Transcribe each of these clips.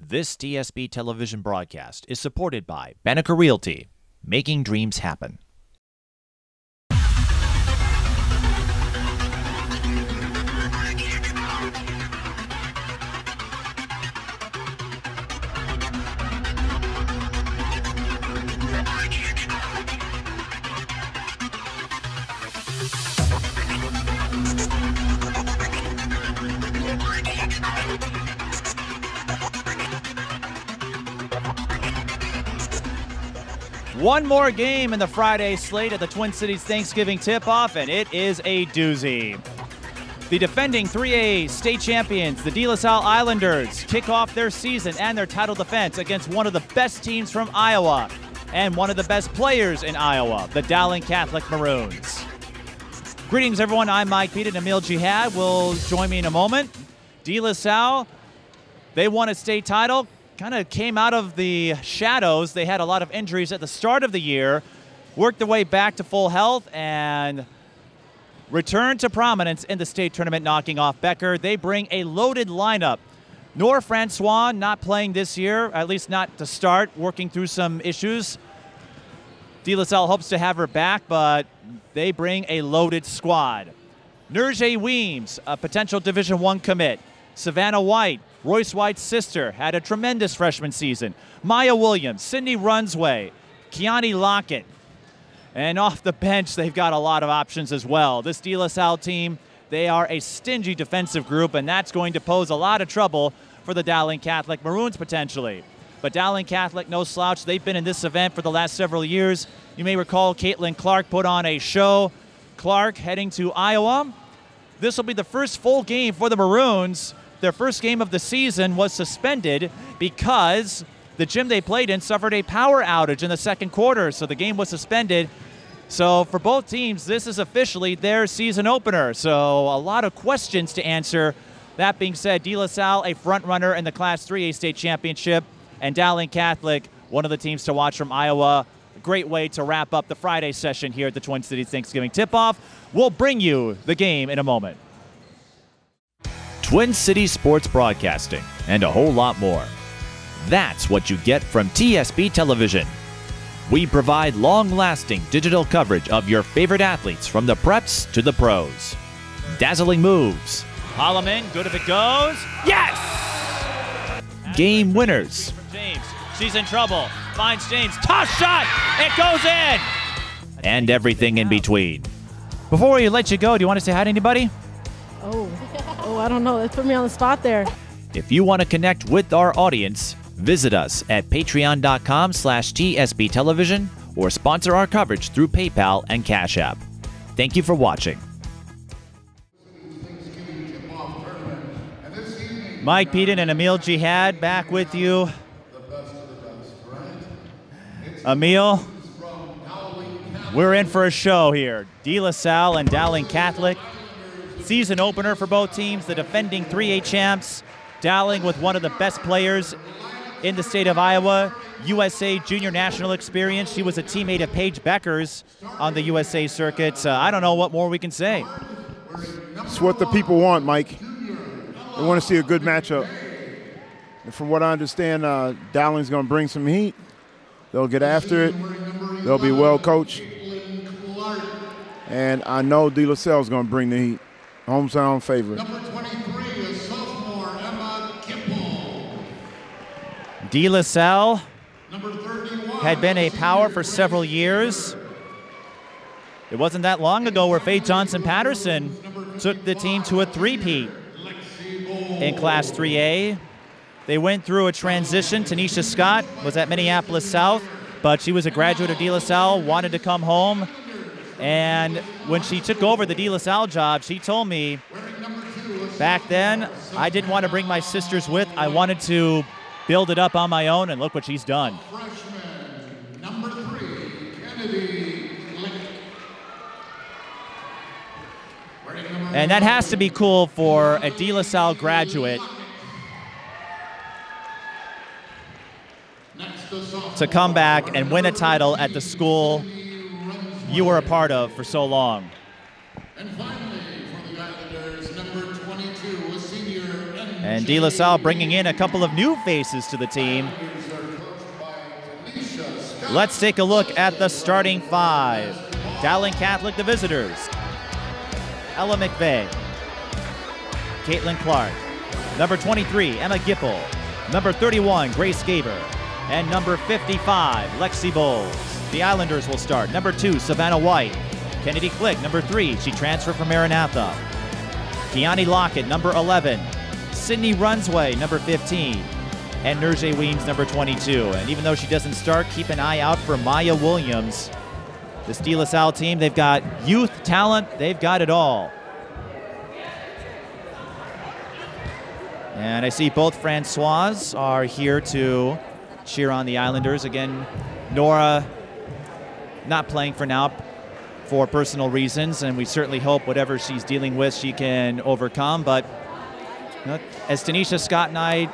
This TSB television broadcast is supported by Banneker Realty, making dreams happen. One more game in the Friday slate at the Twin Cities Thanksgiving tip off, and it is a doozy. The defending 3A state champions, the De La Salle Islanders, kick off their season and their title defense against one of the best teams from Iowa and one of the best players in Iowa, the Dowling Catholic Maroons. Greetings, everyone. I'm Mike Pete and Ahmil Jihad will join me in a moment. De La Salle, they won a state title, kind of came out of the shadows. They had a lot of injuries at the start of the year, worked their way back to full health, and returned to prominence in the state tournament, knocking off Becker. They bring a loaded lineup. Nora Francois not playing this year, at least not to start, working through some issues. De La Salle hopes to have her back, but they bring a loaded squad. Nurjei Weems, a potential Division One commit. Savannah White, Royce White's sister, had a tremendous freshman season. Maya Williams, Sydney Runsway, Kiani Lockett. And off the bench, they've got a lot of options as well. This De La Salle team, they are a stingy defensive group, and that's going to pose a lot of trouble for the Dowling Catholic Maroons potentially. But Dowling Catholic, no slouch. They've been in this event for the last several years. You may recall Caitlin Clark put on a show. Clark heading to Iowa. This will be the first full game for the Maroons their first game of the season was suspended because the gym they played in suffered a power outage in the second quarter, so the game was suspended. So for both teams, this is officially their season opener. So a lot of questions to answer. That being said, De La Salle, a front runner in the Class 3A state championship, and Dowling Catholic, one of the teams to watch from Iowa. Great way to wrap up the Friday session here at the Twin Cities Thanksgiving tip-off. We'll bring you the game in a moment. Twin Cities Sports Broadcasting, and a whole lot more. That's what you get from TSB Television. We provide long lasting digital coverage of your favorite athletes from the preps to the pros. Dazzling moves. Holloman, good if it goes. Yes! Game winners. James, she's in trouble. Finds James, toss shot. It goes in. And everything in between. Before we let you go, do you want to say hi to anybody? Oh. Oh, I don't know. That put me on the spot there. If you want to connect with our audience, visit us at patreon.com slash TSB television or sponsor our coverage through PayPal and Cash App. Thank you for watching. Mike Peden and Ahmil Jihad back with you. Ahmil, we're in for a show here. De La Salle and Dowling Catholic season opener for both teams, the defending 3A champs, Dowling with one of the best players in the state of Iowa, USA junior national experience. She was a teammate of Paige Bueckers' on the USA circuit. Uh, I don't know what more we can say. It's what the people want, Mike. They want to see a good matchup. And from what I understand, uh, Dowling's going to bring some heat. They'll get after it. They'll be well coached. And I know De La Salle's going to bring the heat hometown favorite. Number 23 is sophomore Emma Kimball. De La Salle had been a power for several years. It wasn't that long ago where Faith Johnson Patterson took the team to a three-peat in Class 3A. They went through a transition. Tanisha Scott was at Minneapolis South, but she was a graduate of De La Salle, wanted to come home, and when she took over the De La Salle job, she told me back then I didn't want to bring my sisters with. I wanted to build it up on my own, and look what she's done. And that has to be cool for a De La Salle graduate to come back and win a title at the school you were a part of for so long. And finally, for the Islanders, number 22, a senior. And De La Salle bringing in a couple of new faces to the team. Let's take a look at the starting five. Dowling Catholic, the visitors. Ella McVeigh. Caitlin Clark. Number 23, Emma Gipple. Number 31, Grace Gaber. And number 55, Lexi Bowles. The Islanders will start. Number two, Savannah White. Kennedy Click, number three. She transferred from Maranatha. Kiani Lockett, number 11. Sydney Runsway, number 15. And Nurjei Weems, number 22. And even though she doesn't start, keep an eye out for Maya Williams. The De La Salle team, they've got youth, talent, they've got it all. And I see both Francois are here to cheer on the Islanders. Again, Nora not playing for now for personal reasons, and we certainly hope whatever she's dealing with she can overcome. But as Tanisha Scott and I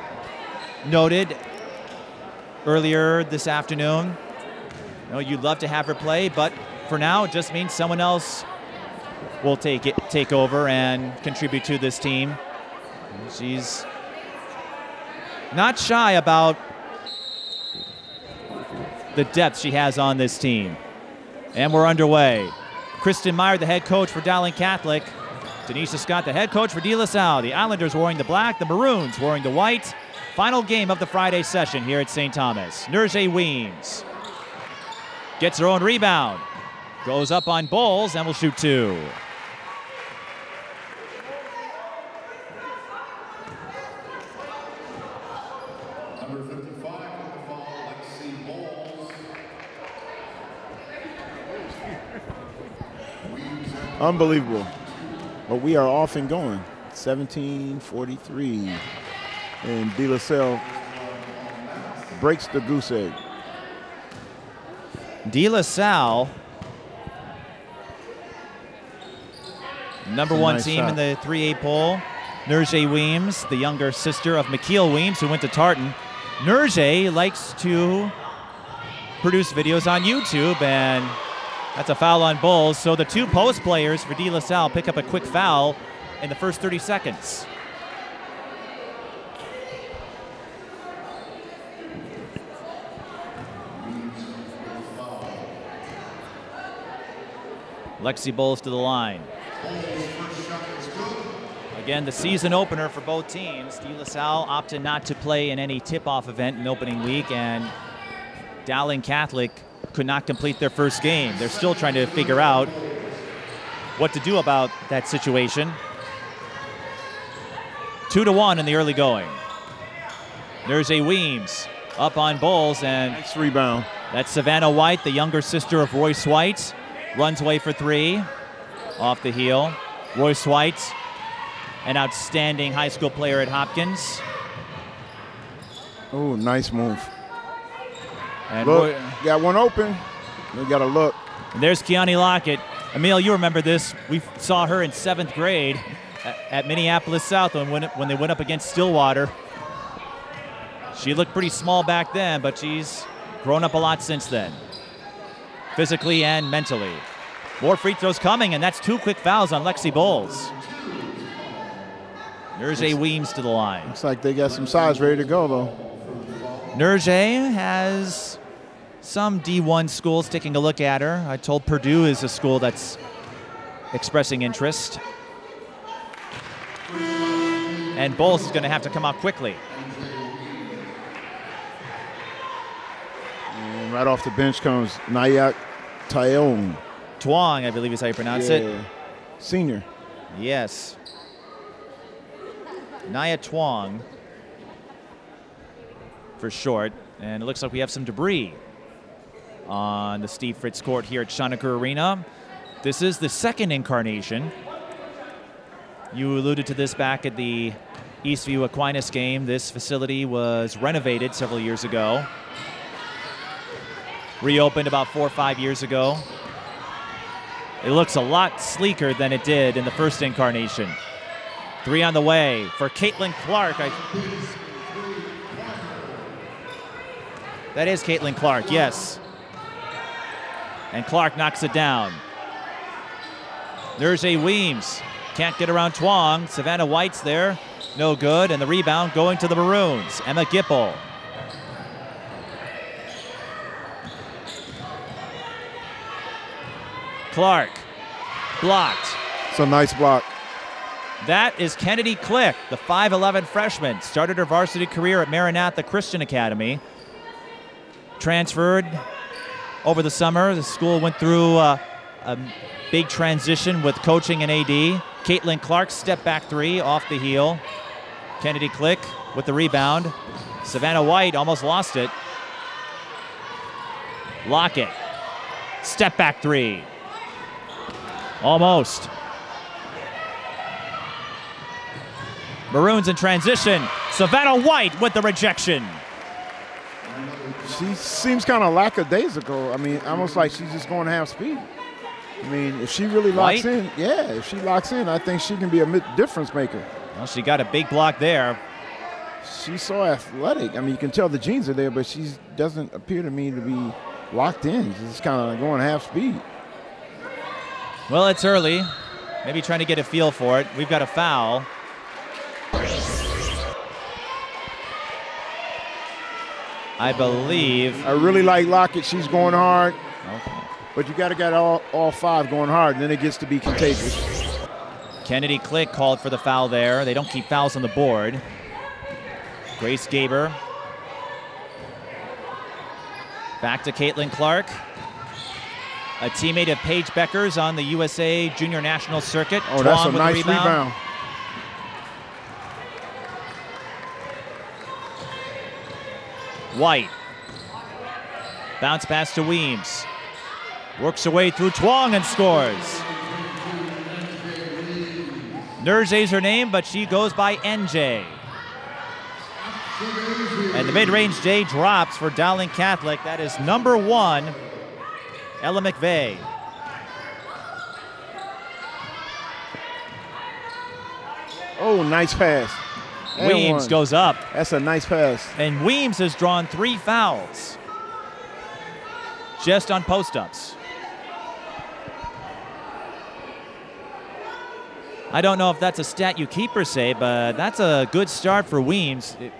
noted earlier this afternoon, you know, you'd love to have her play, but for now, it just means someone else will take it, take over, and contribute to this team. She's not shy about the depth she has on this team. And we're underway. Kristen Meyer, the head coach for Dowling Catholic. Tanisha Scott, the head coach for De La Salle. The Islanders wearing the black, the Maroons wearing the white. Final game of the Friday session here at St. Thomas. Nurjei Weems gets her own rebound. Goes up on Bowles and will shoot two. Number 55 with the foul, Lexi Bowles. Unbelievable. But we are off and going. 1743. And De La Salle breaks the goose egg. De La Salle, number one nice team in the 3A poll. Nurjei Weems, the younger sister of McKeel Weems, who went to Tartan. Nurjei likes to produce videos on YouTube, and that's a foul on Bulls. So the two post players for De La Salle pick up a quick foul in the first 30 seconds. Lexi Bowles to the line. Again, the season opener for both teams. De La Salle opted not to play in any tip-off event in opening week, and Dowling Catholic could not complete their first game. They're still trying to figure out what to do about that situation. Two to one in the early going. There's a Weems up on Bowles, and Nice rebound. that's Savannah White, the younger sister of Royce White. Runs away for three. Off the heel. Royce White, an outstanding high school player at Hopkins. Oh, nice move. And, Look, Roy- got one open. We got to look. and there's Kiani Lockett. Ahmil, you remember this. We saw her in seventh grade at, at Minneapolis South when, when, when they went up against Stillwater. She looked pretty small back then, but she's grown up a lot since then, physically and mentally. More free throws coming, and that's two quick fouls on Lexi Bowles. There's a Weems to the line. Looks like they got some size ready to go, though. Nurjei has some D1 schools taking a look at her. I told Purdue is a school that's expressing interest. And Bowles is going to have to come out quickly. And right off the bench comes Nayak Tyone. Twong, I believe is how you pronounce it. Senior. Yes. Naya Twong for short. And it looks like we have some debris on the Steve Fritz court here at Schoenecker Arena. This is the second incarnation. You alluded to this back at the Eastview Aquinas game. This facility was renovated several years ago. Reopened about four or five years ago. It looks a lot sleeker than it did in the first incarnation. Three on the way for Caitlin Clark. I, that is Caitlin Clark, yes. And Clark knocks it down. There's a Weems. Can't get around Twong. Savannah White's there. No good, and the rebound going to the Maroons. Emma Gipple. Clark. Blocked. It's a nice block. That is Kennedy Click, the 5'11 freshman. Started her varsity career at Maranatha Christian Academy. Transferred over the summer. The school went through uh, a big transition with coaching and AD. Caitlin Clark, step back three off the heel. Kennedy Click with the rebound. Savannah White almost lost it. Lockett, step back three. Almost. Maroons in transition. Savannah White with the rejection. She seems kind of lackadaisical. I mean, almost like she's just going half speed. I mean, if she really locks White? in, yeah, if she locks in, I think she can be a difference maker. Well, she got a big block there. She's so athletic. I mean, you can tell the genes are there, but she doesn't appear to me to be locked in. She's just kind of going half speed. Well, it's early. Maybe trying to get a feel for it. We've got a foul. I believe. I really like Lockett. She's going hard, Okay. but you got to get all, all five going hard, and then it gets to be contagious. Kennedy Click called for the foul there. They don't keep fouls on the board. Grace Gaber. Back to Caitlin Clark. A teammate of Paige Bueckers' on the USA Junior National Circuit. Oh, that's a nice rebound. White. Bounce pass to Weems. Works her way through Twong and scores. Nurjei's her name, but she goes by NJ. And the mid-range J drops for Dowling Catholic. That is number one, Ella McVeigh. Oh, nice pass. And Weems one. goes up. That's a nice pass. And Weems has drawn three fouls just on post ups. I don't know if that's a stat you keep per se, but that's a good start for Weems. It-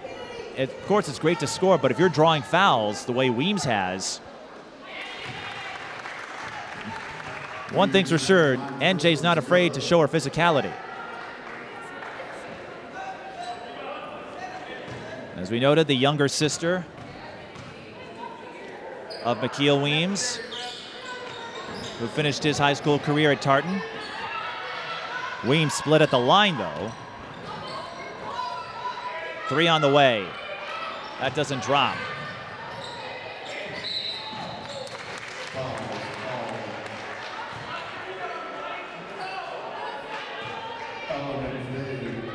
it- of course, it's great to score, but if you're drawing fouls the way Weems has, one thing's for sure NJ's not afraid to show her physicality. As we noted, the younger sister of McKeel Weems, who finished his high school career at Tartan. Weems split at the line, though. Three on the way. That doesn't drop.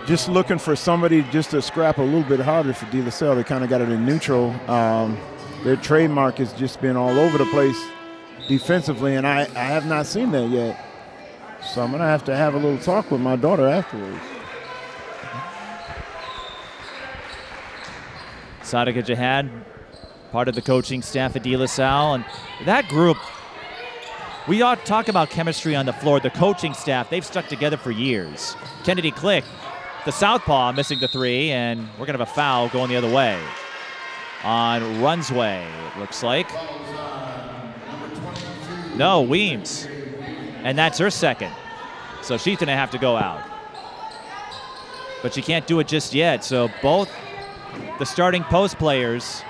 Just looking for somebody just to scrap a little bit harder for De La Salle. They kind of got it in neutral. Um, their trademark has just been all over the place defensively, and I, I have not seen that yet. So I'm going to have to have a little talk with my daughter afterwards. Sadika Jihad, part of the coaching staff at De La Salle, and that group. We ought to talk about chemistry on the floor. The coaching staff, they've stuck together for years. Kennedy Click, the southpaw, missing the three, and we're going to have a foul going the other way. On Runsway, it looks like. No, Weems. And that's her second. So she's going to have to go out. But she can't do it just yet. So both the starting post players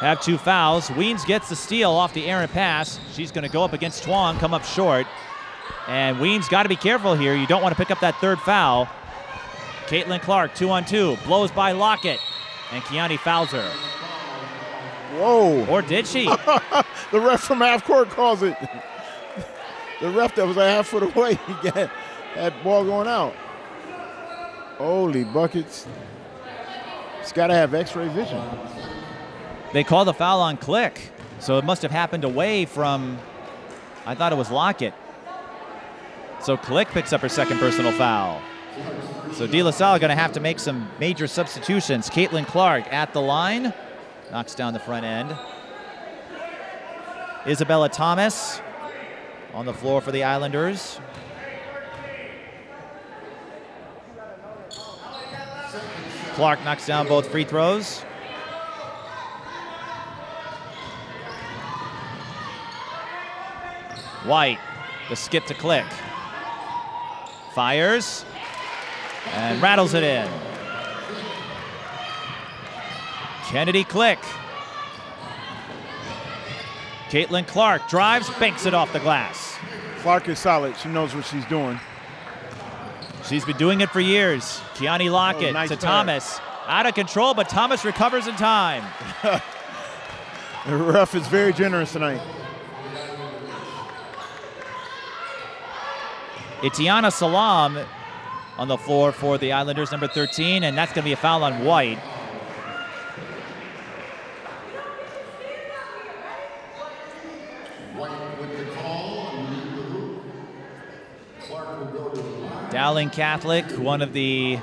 have two fouls. Weems gets the steal off the errant pass. She's going to go up against Twong, come up short. And Weems got to be careful here. You don't want to pick up that third foul. Caitlin Clark, two on two, blows by Lockett. And Kiani fouls her. Whoa. Or did she? The ref from half court calls it. The ref that was a half foot away, he got that ball going out. Holy buckets. It's got to have x ray vision. they call the foul on Click. So it must have happened away from, I thought it was Lockett. So Click picks up her second personal foul. So De La Salle going to have to make some major substitutions. Caitlin Clark at the line, knocks down the front end. Isabella Thomas on the floor for the Islanders. Clark knocks down both free throws. White, the skip to click. Fires and rattles it in. Kennedy Click. Caitlin Clark drives, banks it off the glass. Clark is solid. She knows what she's doing. She's been doing it for years. Kiani oh, Lockett Oh, nice to. Thomas. Out of control, but Thomas recovers in time. The ref is very generous tonight. Itiana Salam on the floor for the Islanders, number 13, and that's going to be a foul on White. Dowling Catholic, one of the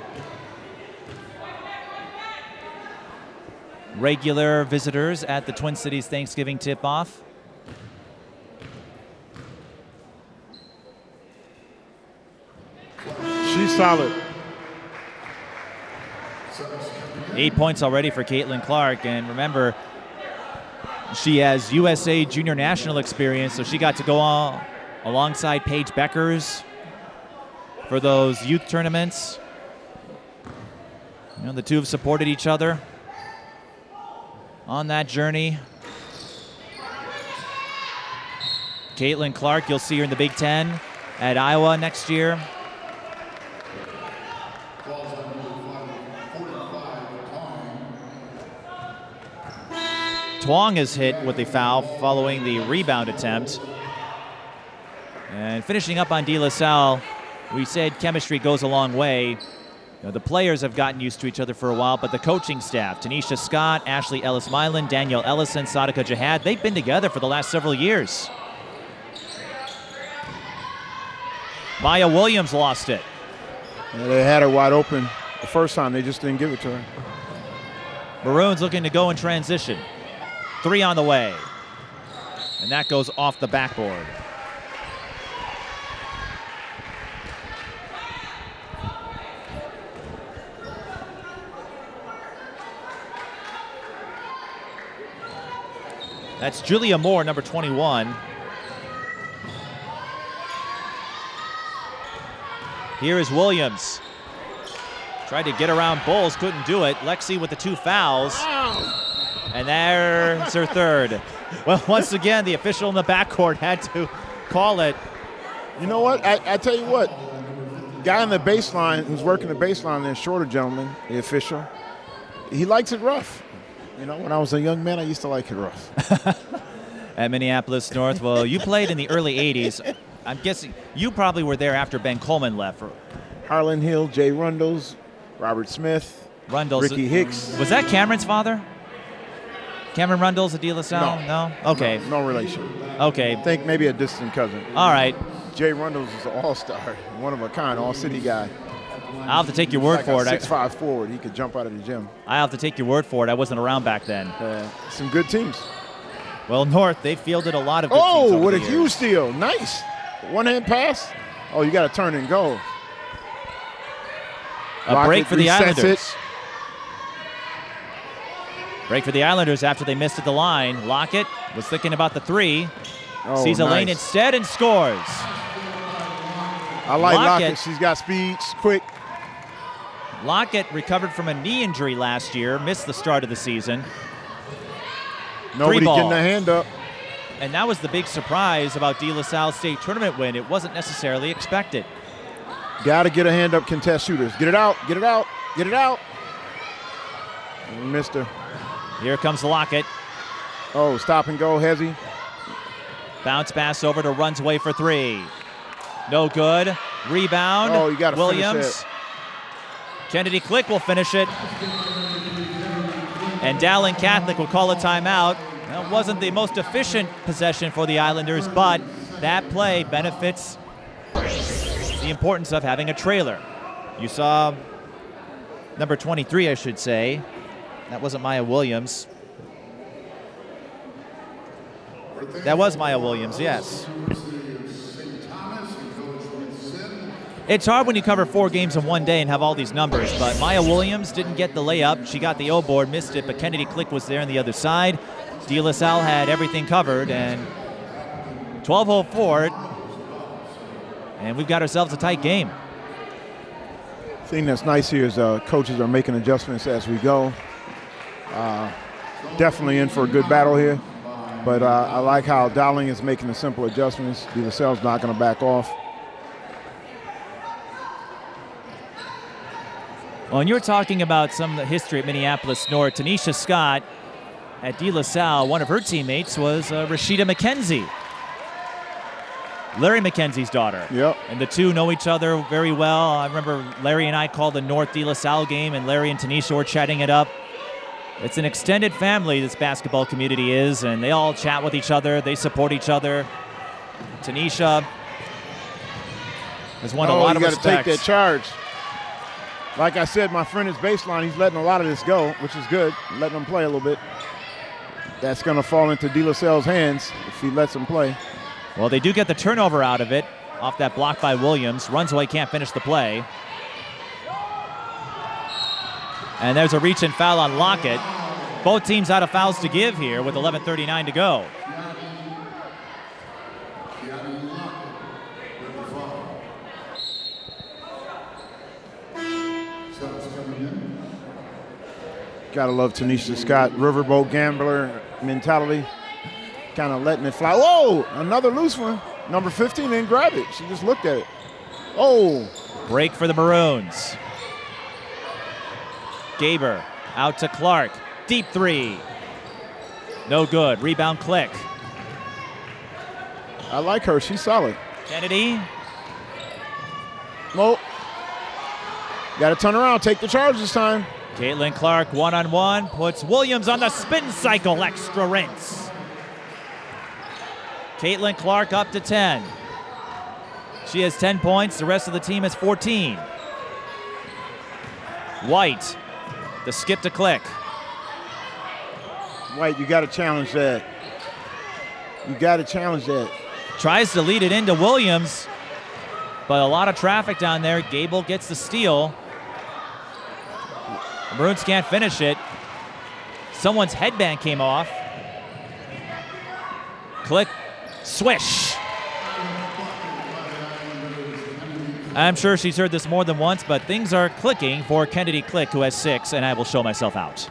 regular visitors at the Twin Cities Thanksgiving tip She's solid. Eight points already for Caitlin Clark. And remember, she has USA junior national experience, so she got to go on alongside Paige Bueckers for those youth tournaments. You know, the two have supported each other on that journey. Caitlin Clark, you'll see her in the Big Ten at Iowa next year. Falls on number five, 45, Tong. Twong is hit with a foul following the rebound attempt. And finishing up on De La Salle, we said chemistry goes a long way. You know, the players have gotten used to each other for a while, but the coaching staff, Tanisha Scott, Ashley Ellis Milan, Danielle Ellison, Sadika Jihad, they've been together for the last several years. Maya Williams lost it. Yeah, they had her wide open the first time. They just didn't give it to her. Maroons looking to go in transition. Three on the way. And that goes off the backboard. That's Julia Moore, number 21. Here is Williams. Tried to get around Bowles, couldn't do it. Lexi with the two fouls. And there's her third. Well, once again, the official in the backcourt had to call it. You know what? I, I tell you what. Guy in the baseline who's working the baseline, the shorter gentleman, the official, he likes it rough. You know, when I was a young man, I used to like it rough. At Minneapolis North, well, you played in the early 80s. I'm guessing you probably were there after Ben Coleman left. Harlan Hill, Jay Rundles, Robert Smith, Rundles. Ricky Hicks. Was that Cameron's father? Cameron Rundles at De La Salle? No. Okay. No, no relation. Okay. I think maybe a distant cousin. All right. Jay Rundles is an all-star, one of a kind, all-city guy. I'll have to take your word like for a it. I, six-five forward. He could jump out of the gym. I'll have to take your word for it. I wasn't around back then. Uh, some good teams. Well, North, they fielded a lot of good teams Oh, what a huge steal. Nice. One-hand pass. Oh, you got to turn and go. A Lockett break for the Islanders. it. Break for the Islanders after they missed at the line. Lockett was thinking about the three. Oh, sees a lane instead and scores. I like Lockett. Lockett. She's got speed, she's quick. Lockett recovered from a knee injury last year, missed the start of the season, Nobody getting a hand up. And that was the big surprise about De La Salle State tournament win. It wasn't necessarily expected. Got to get a hand up contest shooters. Get it out. Get it out. Get it out. Mister. Here comes the Lockett. Oh, stop and go, Hezzy. Bounce pass over to runs away for three. No good. Rebound. Oh, you gotta Williams. Kennedy Click will finish it. And Dowling Catholic will call a timeout. Wasn't the most efficient possession for the Islanders, but that play benefits the importance of having a trailer. You saw number 23, I should say. That wasn't Maya Williams. That was Maya Williams, yes. It's hard when you cover four games in one day and have all these numbers, but Maya Williams didn't get the layup. She got the O board, missed it, but Kennedy Click was there on the other side. De La Salle had everything covered, and 12.04, and we've got ourselves a tight game. thing that's nice here is uh, coaches are making adjustments as we go. Uh, definitely in for a good battle here. But uh, I like how Dowling is making the simple adjustments. De La Salle's not going to back off. Well, and you're talking about some of the history at Minneapolis North. Tanisha Scott at De La Salle, one of her teammates was uh, Rashida McKenzie, Larry McKenzie's daughter. Yep. And the two know each other very well. I remember Larry and I called the North De La Salle game, and Larry and Tanisha were chatting it up. It's an extended family, this basketball community is, and they all chat with each other. They support each other. Tanisha has won a lot oh, lot you of got to take respect. that charge. Like I said, my friend is baseline. He's letting a lot of this go, which is good. Letting them play a little bit. That's going to fall into De La Salle's hands if he lets him play. Well, they do get the turnover out of it off that block by Williams. Runs away, can't finish the play. And there's a reach and foul on Lockett. Both teams out of fouls to give here with 11.39 to go. Subs coming in. Gotta love Tanisha Scott, riverboat gambler mentality. Kind of letting it fly. Whoa, another loose one. Number 15 didn't grab it. She just looked at it. Oh, Break for the Maroons. Gaber out to Clark. Deep three. No good. Rebound click. I like her. She's solid. Kennedy. Well, got to turn around, take the charge this time. Caitlin Clark one on one puts Williams on the spin cycle. Extra rinse. Caitlin Clark up to 10. She has 10 points. The rest of the team has 14. White, the skip to click. White, you got to challenge that. You got to challenge that. Tries to lead it into Williams, but a lot of traffic down there. Gable gets the steal. The Maroons can't finish it. Someone's headband came off. Click, swish. I'm sure she's heard this more than once, but things are clicking for Kennedy Click, who has six, and I will show myself out.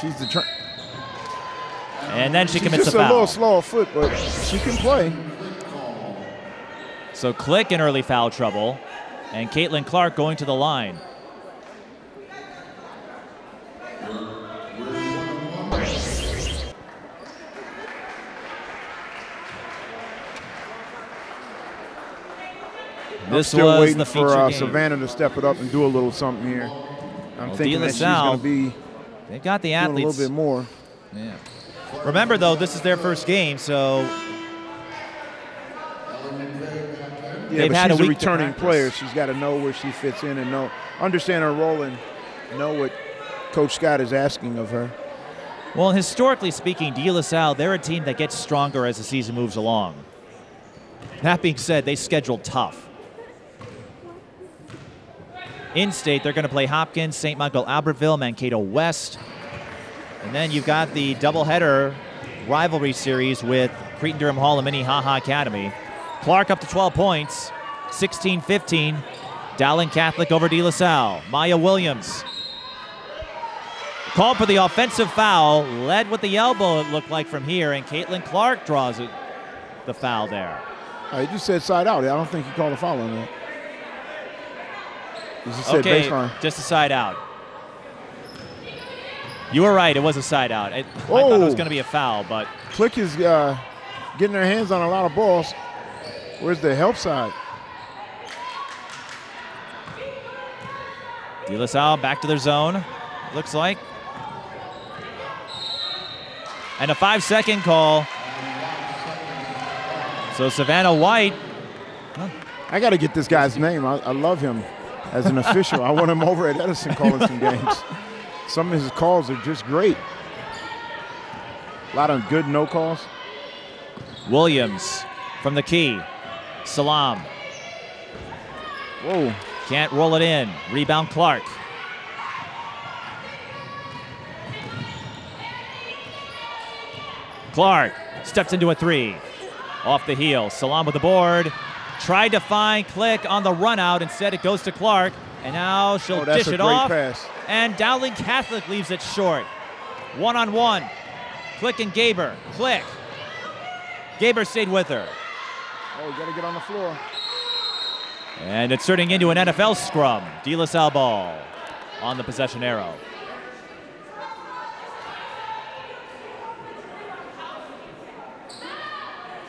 She's the. And then she She's commits just a a little slow foot, but she can play. So Click in early foul trouble, and Caitlin Clark going to the line. This Still was waiting the for uh, game. Savannah to step it up and do a little something here. I'm Well, thinking that she's going to be They've got the doing a little bit more. Yeah. Remember though, this is their first game, so Yeah, They've but had a she's a, to returning player. She's got to know where she fits in and know, understand her role and know what Coach Scott is asking of her. Well, historically speaking, De La Salle, they're a team that gets stronger as the season moves along. That being said, they scheduled tough. In state, they're going to play Hopkins, St. Michael, Albertville, Mankato West. And then you've got the doubleheader rivalry series with Cretin-Derham Hall and Minnehaha Academy. Clark up to 12 points, 16 15. Dowling Catholic over De La Salle. Maya Williams Called for the offensive foul, led with the elbow, it looked like from here, and Caitlin Clark draws it, the foul there. Uh, he just said side out. I don't think he called a foul on that. He just said okay, just a side out. You were right, it was a side out. It, I thought it was Oh. going to be a foul, but Click is uh, getting their hands on a lot of balls. Where's the help side? De La Salle back to their zone, looks like. And a five second call. So Savannah White, I got to get this guy's name. I, I love him as an official. I want him over at Edison calling some games. Some of his calls are just great. A lot of good no calls. Williams from the key. Salam. Whoa. Can't roll it in. Rebound Clark. Clark steps into a three. Off the heel. Salam with the board. Tried to find Click on the run out. Instead, it goes to Clark. And now she'll Oh, dish it off. pass. And Dowling Catholic leaves it short. One on one. Click and Gaber. Click. Gaber stayed with her. Oh, you got to get on the floor. And it's turning into an NFL scrum. De La Salle ball on the possession arrow.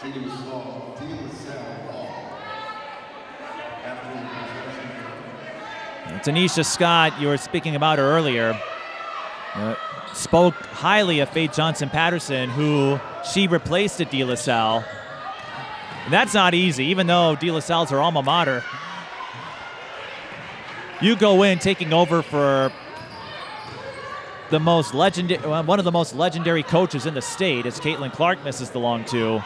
Team Saul, Team LaSalle ball. After the possession. Tanisha Scott, you were speaking about her earlier, uh, spoke highly of Faith Johnson Patterson, who she replaced at De La Salle. And that's not easy, even though De La Salle's her alma mater. You go in taking over for the most legendary, one of the most legendary coaches in the state, as Caitlin Clark misses the long two.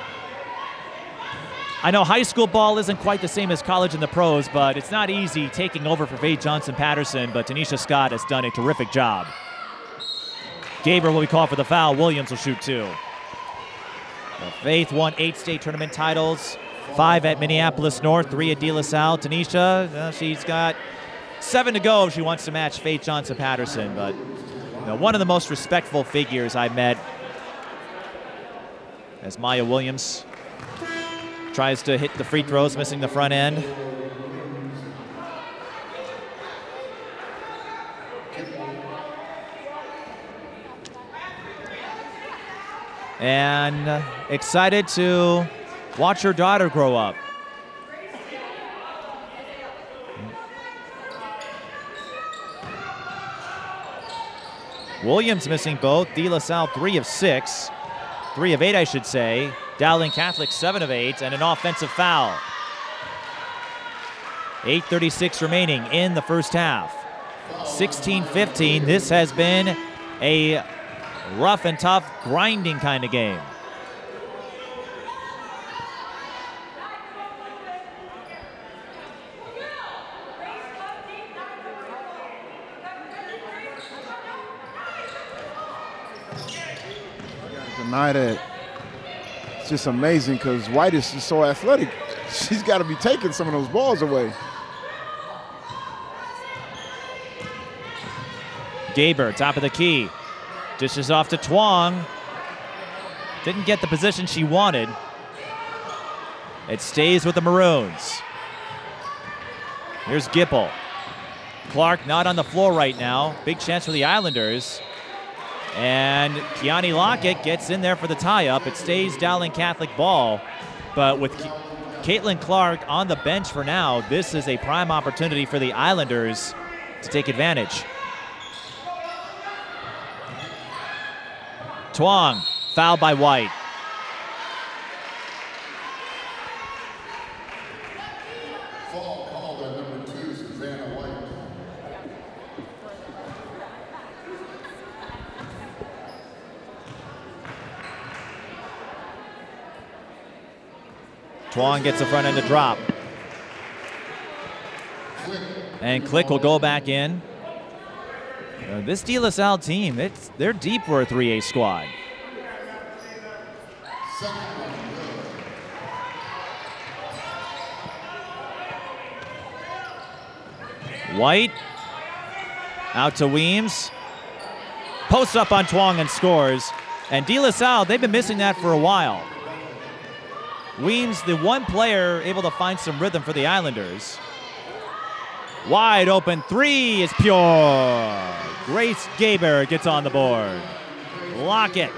I know high school ball isn't quite the same as college and the pros, but it's not easy taking over for Faith Johnson Patterson, but Tanisha Scott has done a terrific job. Gabriel will be called for the foul. Williams will shoot two. Faith won eight state tournament titles, five at Minneapolis North, three at De La Salle. Tanisha, uh, she's got seven to go if she wants to match Faith Johnson Patterson, but you know, one of the most respectful figures I met as Maya Williams tries to hit the free throws, missing the front end. And uh, excited to watch her daughter grow up. Williams missing both. De La Salle, three of six. Three of eight, I should say. Dowling Catholic, seven of eight, and an offensive foul. 8.36 remaining in the first half. 16 15. This has been a rough and tough, grinding kind of game. Deny that. Just amazing because White is so athletic. She's got to be taking some of those balls away. Gaber, top of the key. Dishes off to Twong. Didn't get the position she wanted. It stays with the Maroons. Here's Gipple. Clark not on the floor right now. Big chance for the Islanders. And Kiani Lockett gets in there for the tie up. It stays Dowling Catholic ball. But with K- Caitlin Clark on the bench for now, this is a prime opportunity for the Islanders to take advantage. Twong, fouled by White. Fall called on number two, Susanna White. Twong gets the front end to drop. And Click will go back in. Uh, this De La Salle team, it's, they're deep for a 3A squad. White out to Weems. Posts up on Twong and scores. And De La Salle, they've been missing that for a while. Weems, the one player able to find some rhythm for the Islanders. Wide open three is pure. Grace Gaber gets on the board. Lockett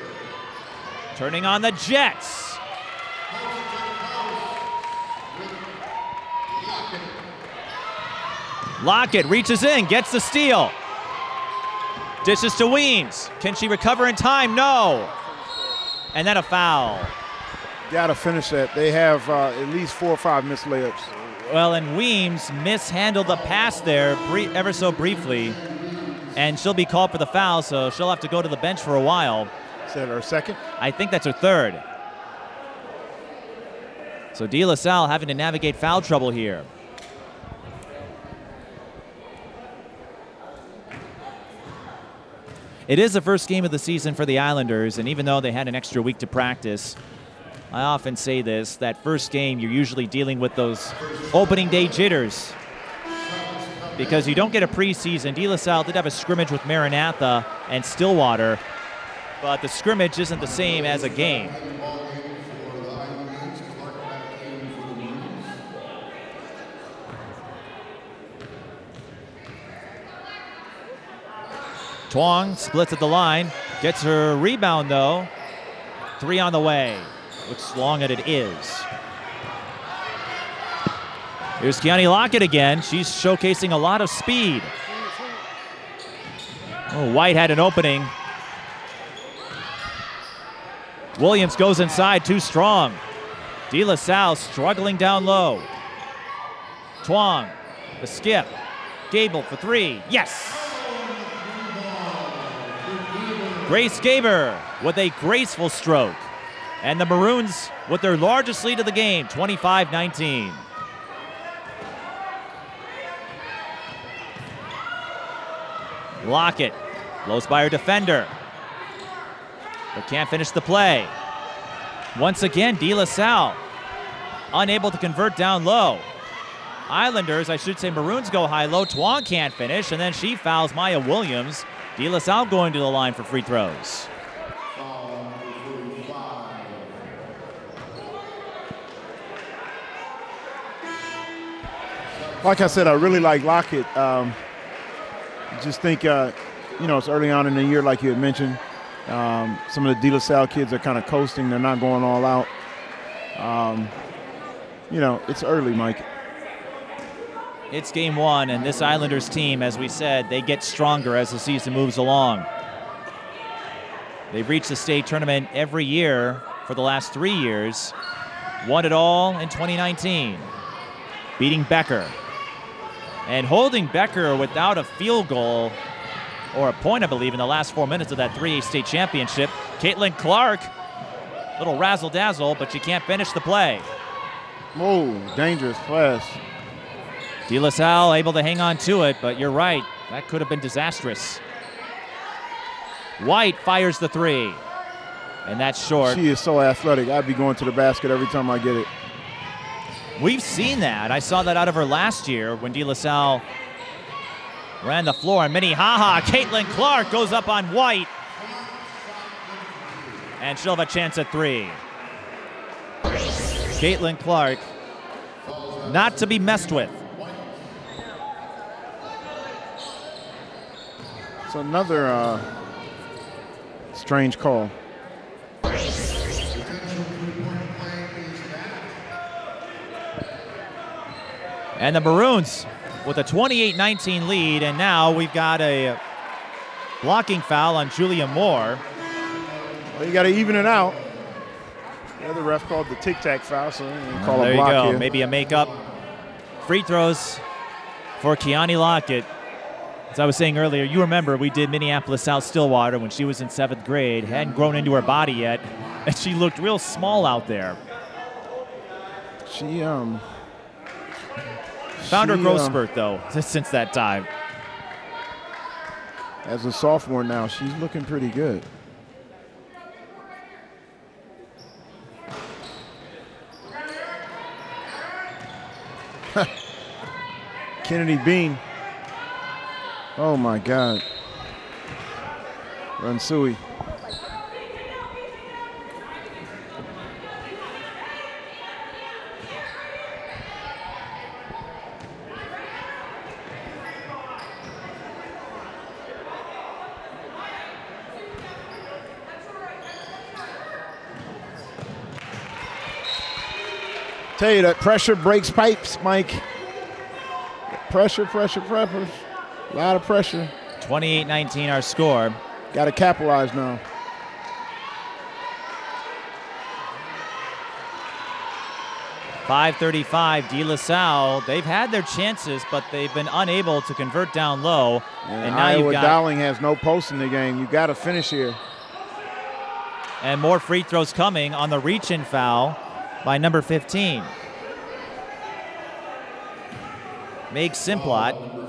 turning on the Jets. Lockett reaches in, gets the steal. Dishes to Weems. Can she recover in time? No. And then a foul got to finish that. They have uh, at least four or five missed layups. Well, and Weems mishandled the pass there ever so briefly, and she'll be called for the foul, so she'll have to go to the bench for a while. Is that her second? I think that's her third. So De La Salle having to navigate foul trouble here. It is the first game of the season for the Islanders, and even though they had an extra week to practice, I often say this that first game, you're usually dealing with those opening day jitters because you don't get a preseason. De La Salle did have a scrimmage with Maranatha and Stillwater, but the scrimmage isn't the same as a game. Twong splits at the line, gets her rebound though. Three on the way. Looks long and it is. Here's Kiani Lockett again. She's showcasing a lot of speed. Oh, White had an opening. Williams goes inside, too strong. De La Salle struggling down low. Twong, the skip. Gaber for three. Yes! Grace Gaber with a graceful stroke. And the Maroons with their largest lead of the game, 25 19. Lockett blows by her defender, but can't finish the play. Once again, De La Salle unable to convert down low. Islanders, I should say Maroons go high low. Twong can't finish, and then she fouls Maya Williams. De La Salle going to the line for free throws. Like I said, I really like Lockett. Um, just think, uh, you know, it's early on in the year, like you had mentioned. Um, some of the De La Salle kids are kind of coasting. They're not going all out. Um, you know, it's early, Mike. It's game one, and this Islanders team, as we said, they get stronger as the season moves along. They've reached the state tournament every year for the last three years, won it all in 2019, beating Becker. And holding Becker without a field goal or a point, I believe, in the last four minutes of that 3A state championship. Caitlin Clark, little razzle dazzle, but she can't finish the play. Whoa, dangerous pass. De La Salle able to hang on to it, but you're right. That could have been disastrous. White fires the three, and that's short. She is so athletic. I'd be going to the basket every time I get it. We've seen that. I saw that out of her last year when De La Salle ran the floor. And Minnehaha, Caitlin Clark goes up on White. And she'll have a chance at three. Caitlin Clark, not to be messed with. It's another uh, strange call. And the Maroons with a 28-19 lead, and now we've got a blocking foul on Julia Moore. Well, you got to even it out. The other ref called the tic tac foul, so you call there a you block go. here. Maybe a makeup. Free throws for Kiani Lockett. As I was saying earlier, you remember we did Minneapolis South Stillwater when she was in seventh grade, hadn't grown into her body yet, and she looked real small out there. She um Found her growth um, spurt though since that time. as a sophomore now, she's looking pretty good. Kennedy Bean. Oh my God. Ransui. Tell you that pressure breaks pipes, Mike. Pressure, pressure, pressure. A lot of pressure. 28-19 our score. Got to capitalize now. Five thirty-five. De La Salle. They've had their chances, but they've been unable to convert down low. And, And now Iowa got Dowling has no post in the game. You got to finish here. and more free throws coming on the reach-in foul by number 15. Meg Simplot.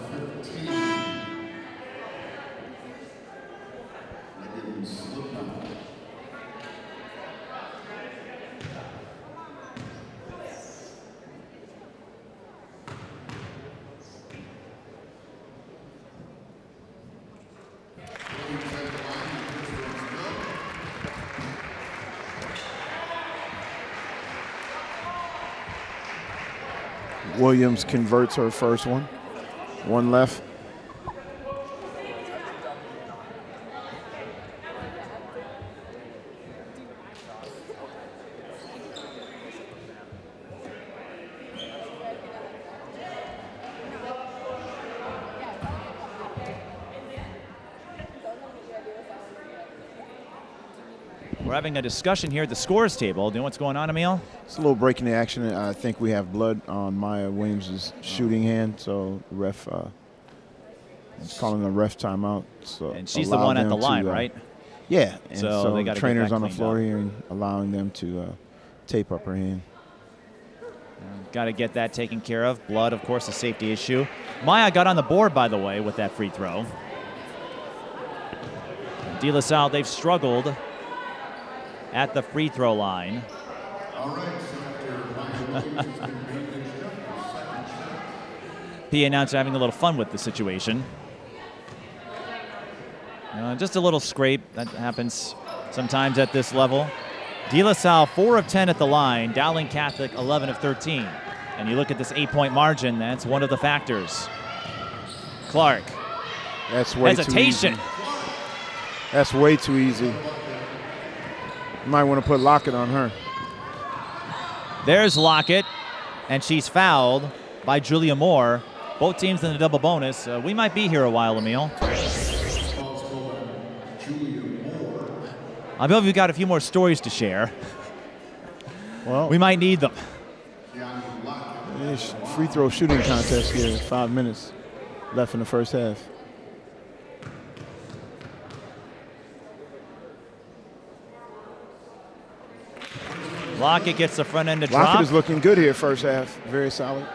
Williams converts her first one. One left. Having a discussion here at the scores table. Do you know what's going on, Ahmil? It's a little break in the action. I think we have blood on Maya Williams' shooting hand, so the ref uh, is calling a ref timeout. So And she's the one at the to, line, uh, right? Yeah, and So so, they the trainers on the floor up. here and allowing them to uh, tape up her hand. Got to get that taken care of. Blood, of course, a safety issue. Maya got on the board, by the way, with that free throw. De La Salle, they've struggled at the free throw line. All right, so after Maya Williams converted her second shot, PA announcer having a little fun with the situation. Uh, just a little scrape that happens sometimes at this level. De La Salle, 4 of 10 at the line. Dowling Catholic, 11 of 13. And you look at this eight point margin, that's one of the factors. Clark, That's way hesitation. too easy. That's way too easy. Might want to put Lockett on her. There's Lockett, and she's fouled by Julia Moore. Both teams in the double bonus. Uh, we might be here a while, Ahmil. I believe we've got a few more stories to share. Well, We might need them. free throw shooting contest here. Five minutes left in the first half. Lockett gets the front end to Lockett drop. is looking good here first half. Very solid.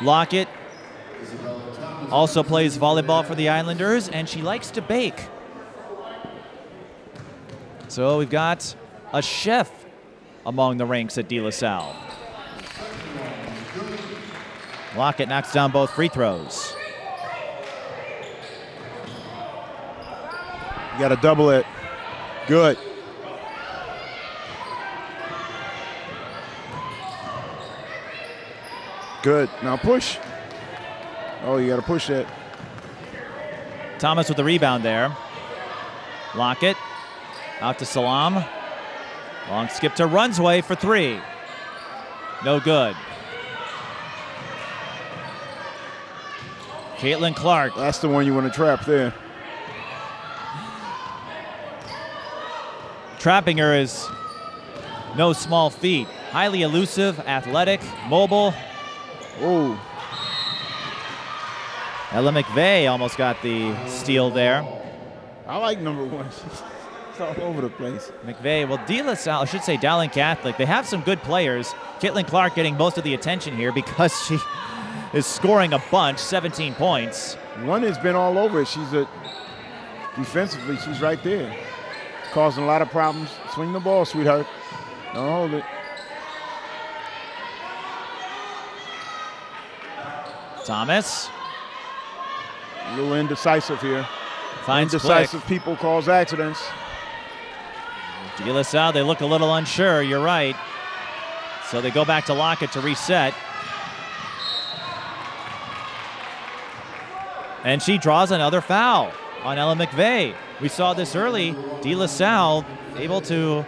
Lockett also plays volleyball for the Islanders, and she likes to bake. So we've got a chef among the ranks at De La Salle. Lockett knocks down both free throws. You got to double it. Good. Good. Now push. Oh, you got to push it. Thomas with the rebound there. Lockett out to Salam. Long skip to Runsway for three. No good. Caitlin Clark That's the one you want to trap there. Trapping her is no small feat. Highly elusive, athletic, mobile. Oh, Ella McVeigh almost got the steal there. I like number one. it's all over the place. McVeigh, well, De La Salle, I should say Dowling Catholic, they have some good players. Caitlin Clark getting most of the attention here because she is scoring a bunch, 17 points. One has been all over it. She's a defensively. She's right there, causing a lot of problems. Swing the ball, sweetheart. Don't hold it. Thomas A little indecisive here. finds Click. People cause accidents. De La Salle, they look a little unsure. You're right. So they go back to Lockett to reset. And she draws another foul on Ella McVeigh. We saw this early. De La Salle able to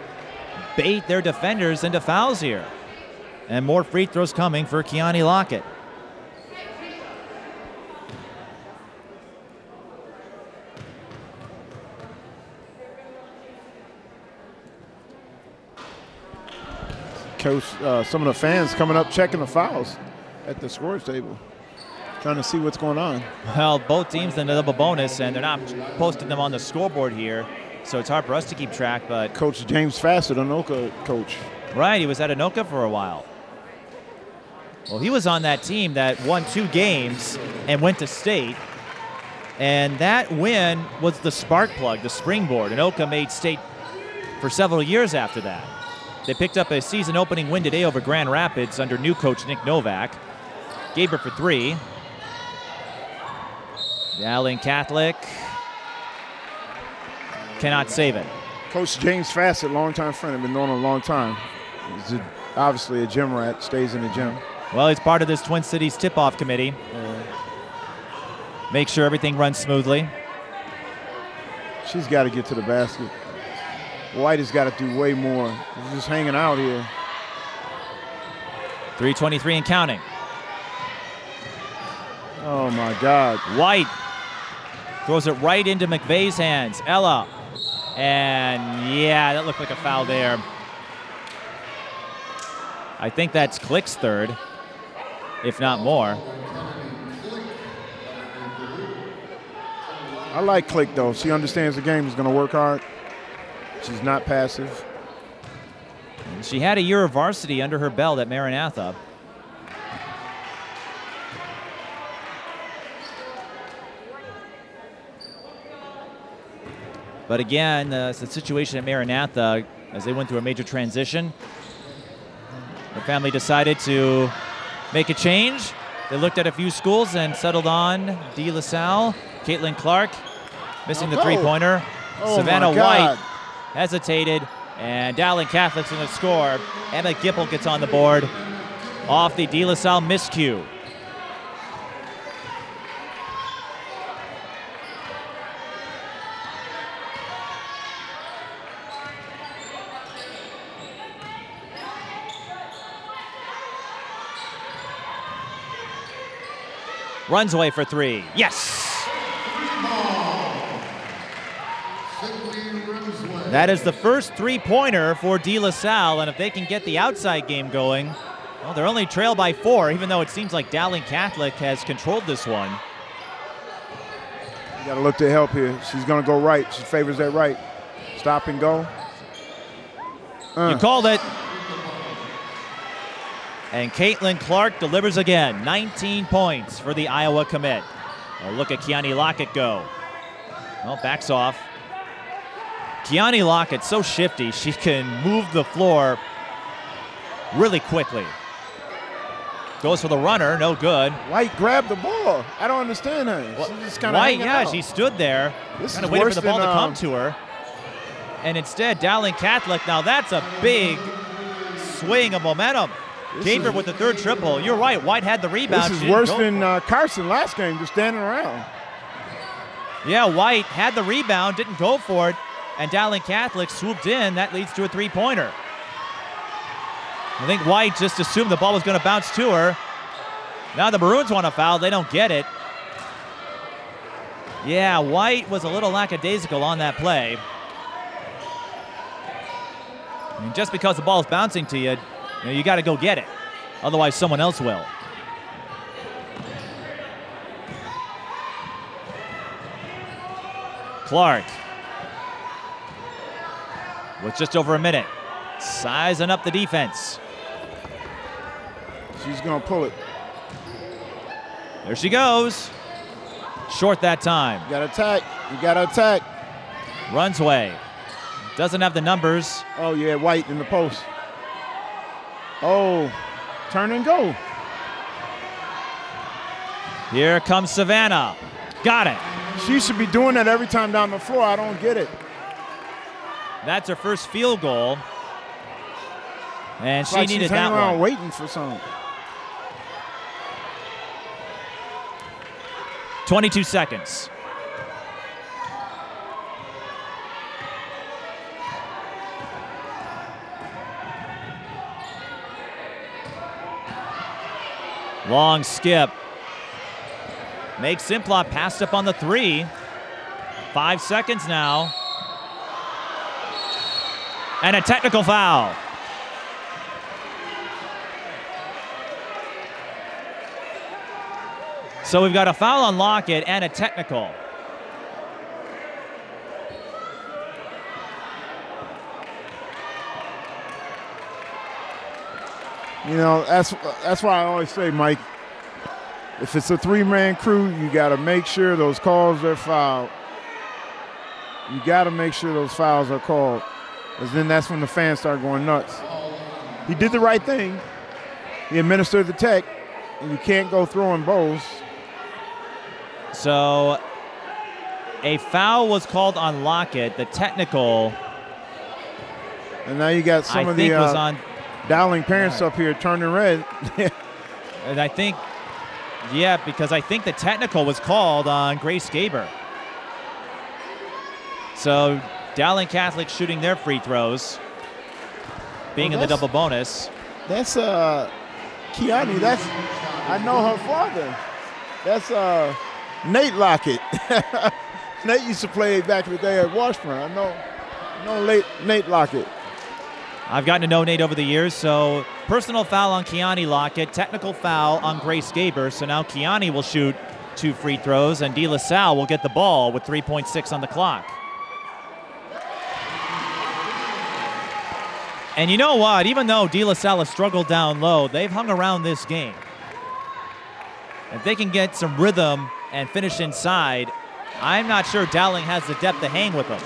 bait their defenders into fouls here. And more free throws coming for Kiani Lockett. Coach, uh, some of the fans coming up checking the fouls at the scores table, trying to see what's going on. Well, both teams in the double bonus, and they're not posting them on the scoreboard here. So it's hard for us to keep track, but Coach James Fassett, Anoka coach. Right, he was at Anoka for a while. Well, he was on that team that won two games and went to state. And that win was the spark plug, the springboard. Anoka made state for several years after that. They picked up a season opening win today over Grand Rapids under new coach Nick Novak. Gaber for three. Dowling Catholic cannot save it. Coach James Fassett, longtime friend, I've been knowing him a long time. He's a, obviously a gym rat, stays in the gym. Well, he's part of this Twin Cities tip off committee. Make sure everything runs smoothly. She's got to get to the basket. White has got to do way more. He's just hanging out here. 323 and counting. Oh my God. White throws it right into McVeigh's hands. Ella. And yeah, that looked like a foul there. I think that's Click's third, if not more. I like Click though. She understands the game. She's going to work hard. She's not passive. She had a year of varsity under her belt at Maranatha. But again, uh, it's the situation at Maranatha as they went through a major transition. The family decided to make a change. They looked at a few schools and settled on De La Salle. Caitlin Clark missing the Oh. three-pointer. Oh, Savannah. White hesitated, and Dowling Catholic's going to score. Emma Gipple gets on the board off the De La Salle miscue. Runs away for three. Yes! That is the first three pointer for De La Salle, and if they can get the outside game going, well, they're only trailed by four, even though it seems like Dowling Catholic has controlled this one. You got to look to help here. She's going to go right. She favors that right. Stop and go. You Uh, called it. And Caitlin Clark delivers again. 19 points for the Iowa commit. Oh, look at Kiani Lockett go. Well, backs off. Kiani Lockett, so shifty, she can move the floor really quickly. Goes for the runner, no good. White grabbed the ball. I don't understand her. She's just kind of White, yeah, she stood there, kind of waiting for the ball than, to come um, to her. And instead, Dowling Catholic, now that's a big swing of momentum. Is- with the third triple. You're right, White had the rebound. This is worse than uh, Carson last game, just standing around. Yeah, White had the rebound, didn't go for it, and Dowling Catholic swooped in. That leads to a three pointer. I think White just assumed the ball was going to bounce to her. Now the Maroons want a foul. They don't get it. Yeah, White was a little lackadaisical on that play. I mean, just because the ball is bouncing to you, you, know, you got to go get it. Otherwise, someone else will. Clark with just over a minute, sizing up the defense. She's going to pull it. There she goes. Short that time. You got to attack. You got to attack. Runs away. Doesn't have the numbers. Oh, yeah, White in the post. Oh, turn and go. Here comes Savannah. Got it. She should be doing that every time down the floor. I don't get it. That's her first field goal. And It's she like needed she's that around one. waiting for something. 22 seconds. Long skip. Makes Simplot passed up on the three. Five seconds now. And a technical foul. So we've got a foul on Lockett and a technical. You know, that's that's why I always say, Mike, if it's a three-man crew, you got to make sure those calls are fouled. You got to make sure those fouls are called, because then that's when the fans start going nuts. He did the right thing. He administered the tech, and you can't go throwing bowls. So a foul was called on Lockett. The technical, And now you got some I of think, the was uh, on. Dowling parents up here turning red. And I think, yeah, because I think the technical was called on Grace Gaber. So Dowling Catholic shooting their free throws, being Well, in the double bonus. That's uh Kiani, that's I know her father. That's uh Nate Lockett. Nate used to play back in the day at Washburn. I know I know late Nate Lockett. I've gotten to know Nate over the years, so personal foul on Kiani Lockett, technical foul on Grace Gaber. So now Kiani will shoot two free throws, and De La Salle will get the ball with 3.6 on the clock. And you know what? Even though De La Salle struggled down low, they've hung around this game. If they can get some rhythm and finish inside, I'm not sure Dowling has the depth to hang with them.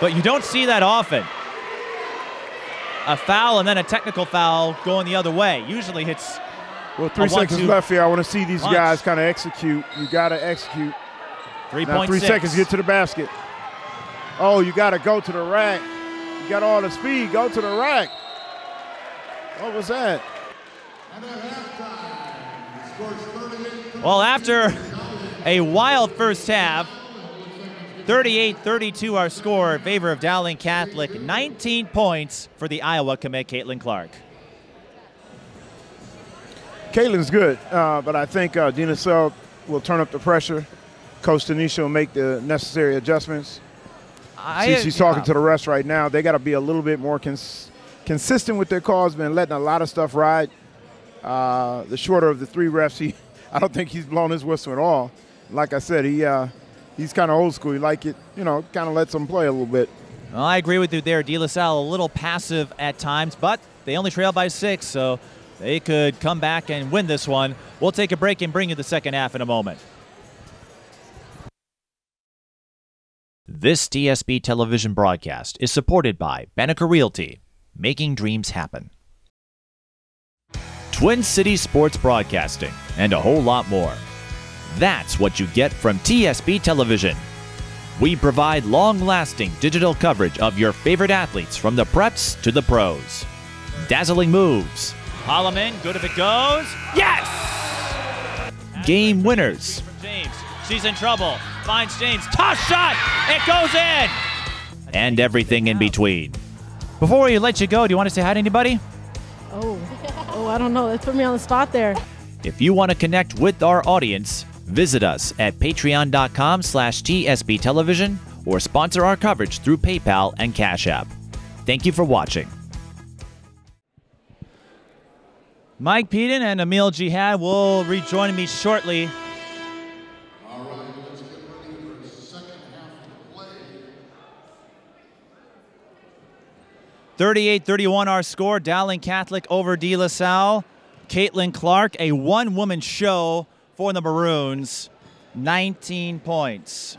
But you don't see that often. A foul and then a technical foul going the other way. Usually it's Well, three A seconds left here. I want to see these punch. guys kind of execute. You got to execute. 3.6. Now three seconds, get to the basket. Oh, you got to go to the rack. You got all the speed. Go to the rack. What was that? And at halftime, the score's 38 Well, after a wild first half, 38 32 our score in favor of Dowling Catholic. 19 points for the Iowa commit, Caitlin Clark. Caitlin's good, uh, but I think uh, De La Salle will turn up the pressure. Coach Tanisha will make the necessary adjustments. I, She- she's talking to the rest right now. They got to be a little bit more cons- consistent with their calls. Been letting a lot of stuff ride. Uh, the shorter of the three refs, he, I don't think he's blown his whistle at all. Like I said, he uh, he's kind of old school. He like it, you know, kind of lets them play a little bit. Well, I agree with you there. De La Salle a little passive at times, but they only trail by six, so they could come back and win this one. We'll take a break and bring you the second half in a moment. This TSB television broadcast is supported by Banneker Realty, making dreams happen. Twin City Sports Broadcasting, and a whole lot more. That's what you get from TSB Television. We provide long lasting digital coverage of your favorite athletes from the preps to the pros. Dazzling moves. Holloman, good if it goes. Yes! Game winners. She's in trouble. Finds James. Toss shot! It goes in! And everything in between. Before we let you go, do you want to say hi to anybody? Oh, oh, I don't know. That put me on the spot there. If you want to connect with our audience, visit us at patreon.com slash TSB television or sponsor our coverage through PayPal and Cash App. Thank you for watching. Mike Peden and Ahmil Jihad will rejoin me shortly. 38 31 our score. Dowling Catholic over De La Salle. Caitlin Clark, a one woman show for the Maroons. 19 points.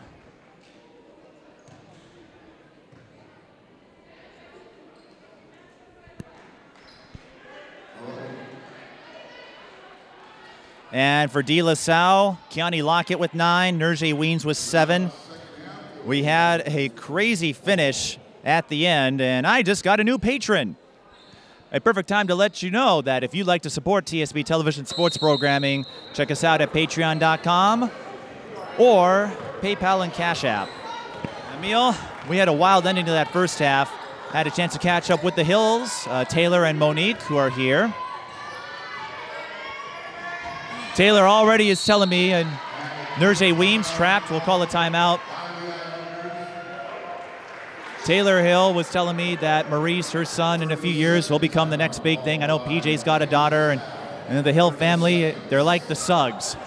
And for De La Salle, Kiani Lockett with nine, Nurjei Weems with seven. We had a crazy finish at the end, and I just got a new patron. A perfect time to let you know that if you'd like to support TSB television sports programming, check us out at patreon.com or PayPal and Cash App. Ahmil, we had a wild ending to that first half. Had a chance to catch up with the Hills, uh, Taylor and Monique, who are here. Taylor already is telling me, and Nurjei Weems trapped. We'll call a timeout. Taylor Hill was telling me that Maurice, her son, in a few years will become the next big thing. I know PJ's got a daughter, and, and the Hill family, they're like the Suggs.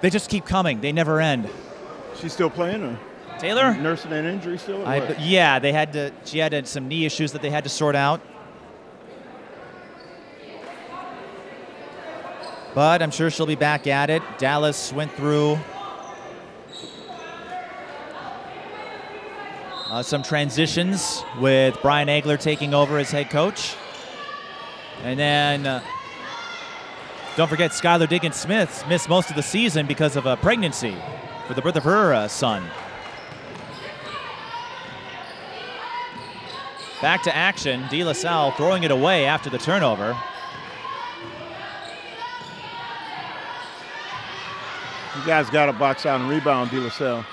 They just keep coming, they never end. She's still playing or Taylor? nursing an injury still? I, yeah, they had to. She had some knee issues that they had to sort out. But I'm sure she'll be back at it. Dallas went through uh, some transitions with Brian Agler taking over as head coach. And then uh, don't forget Skylar Diggins Smith missed most of the season because of a pregnancy for the birth of her uh, son. Back to action. De La Salle throwing it away after the turnover. You guys got to box out and rebound, De La Salle.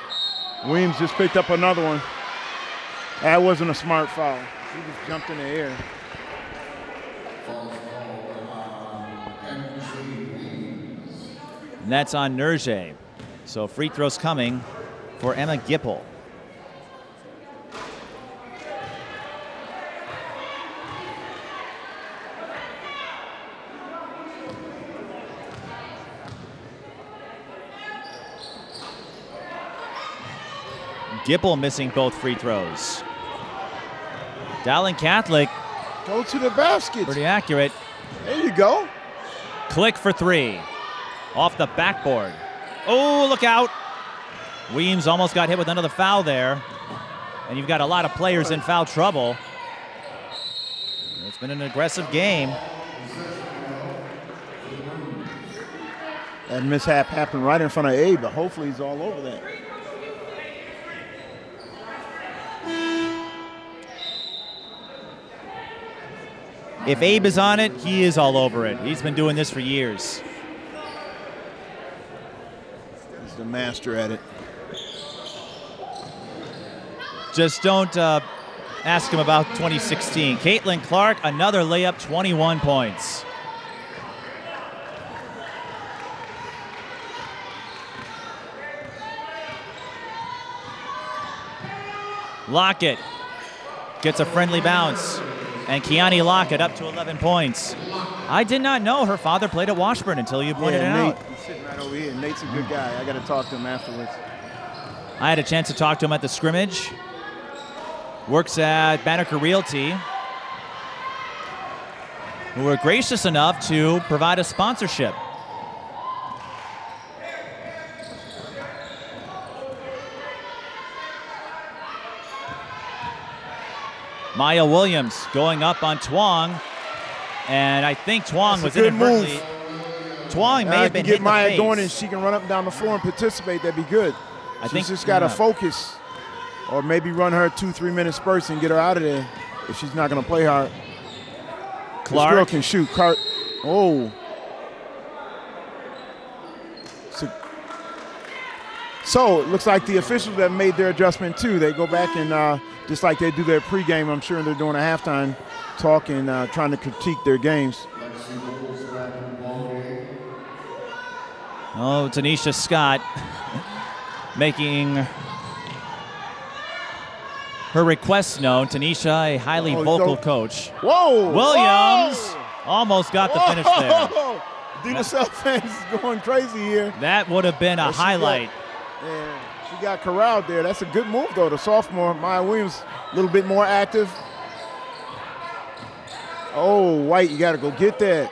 Williams just picked up another one. That wasn't a smart foul. He just jumped in the air. And that's on Nurjei. So free throws coming for Emma Gipple. Gipple missing both free throws. Dowling Catholic, Go to the basket. pretty accurate. There you go. Click for three. Off the backboard. Oh, look out. Weems almost got hit with another foul there. And you've got a lot of players in foul trouble. It's been an aggressive game. That mishap happened right in front of Abe, but hopefully he's all over that. If Abe is on it, he is all over it. He's been doing this for years. He's the master at it. Just don't uh, ask him about 2016. Caitlin Clark, another layup, 21 points. Lockett gets a friendly bounce. And Kiani Lockett up to 11 points. I did not know her father played at Washburn until you pointed yeah, it Nate, out. he's sitting right over here. Nate's a good guy. I got to talk to him afterwards. I had a chance to talk to him at the scrimmage. Works at Banneker Realty, who were gracious enough to provide a sponsorship. Maya Williams going up on Twong, and I think Twong That's was a good inadvertently. Twong may have been get Maya the face. going and she can run up and down the floor and participate. That'd be good. I She's think- just got to yeah. focus, or maybe run her two, three minute spurts and get her out of there if she's not going to play hard. This girl can shoot. Cart. Oh. So, so it looks like the officials have made their adjustment too. They go back and uh, just like they do their pregame, I'm sure they're doing a halftime talk and uh, trying to critique their games. Oh, Tanisha Scott making her request known. Tanisha, a highly Oh, vocal coach. Whoa! Williams Whoa! almost got the finish there. Whoa! De La fans is going crazy here. That would have been a highlight. And she got corralled there. That's a good move, though. The sophomore, Maya Williams, a little bit more active. Oh, White, you got to go get that.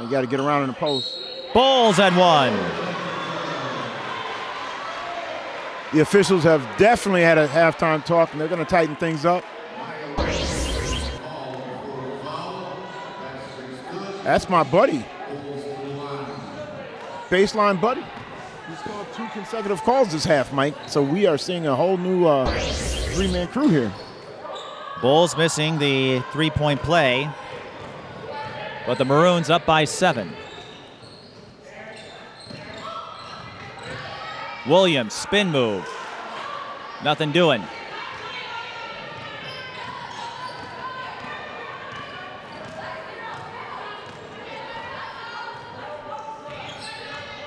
You got to get around in the post. Balls at one. The officials have definitely had a halftime talk, and they're going to tighten things up. That's my buddy. Baseline buddy. He's called two consecutive calls this half, Mike. So we are seeing a whole new uh, three-man crew here. Bulls missing the three point play, but the Maroons up by seven. Williams, spin move. Nothing doing.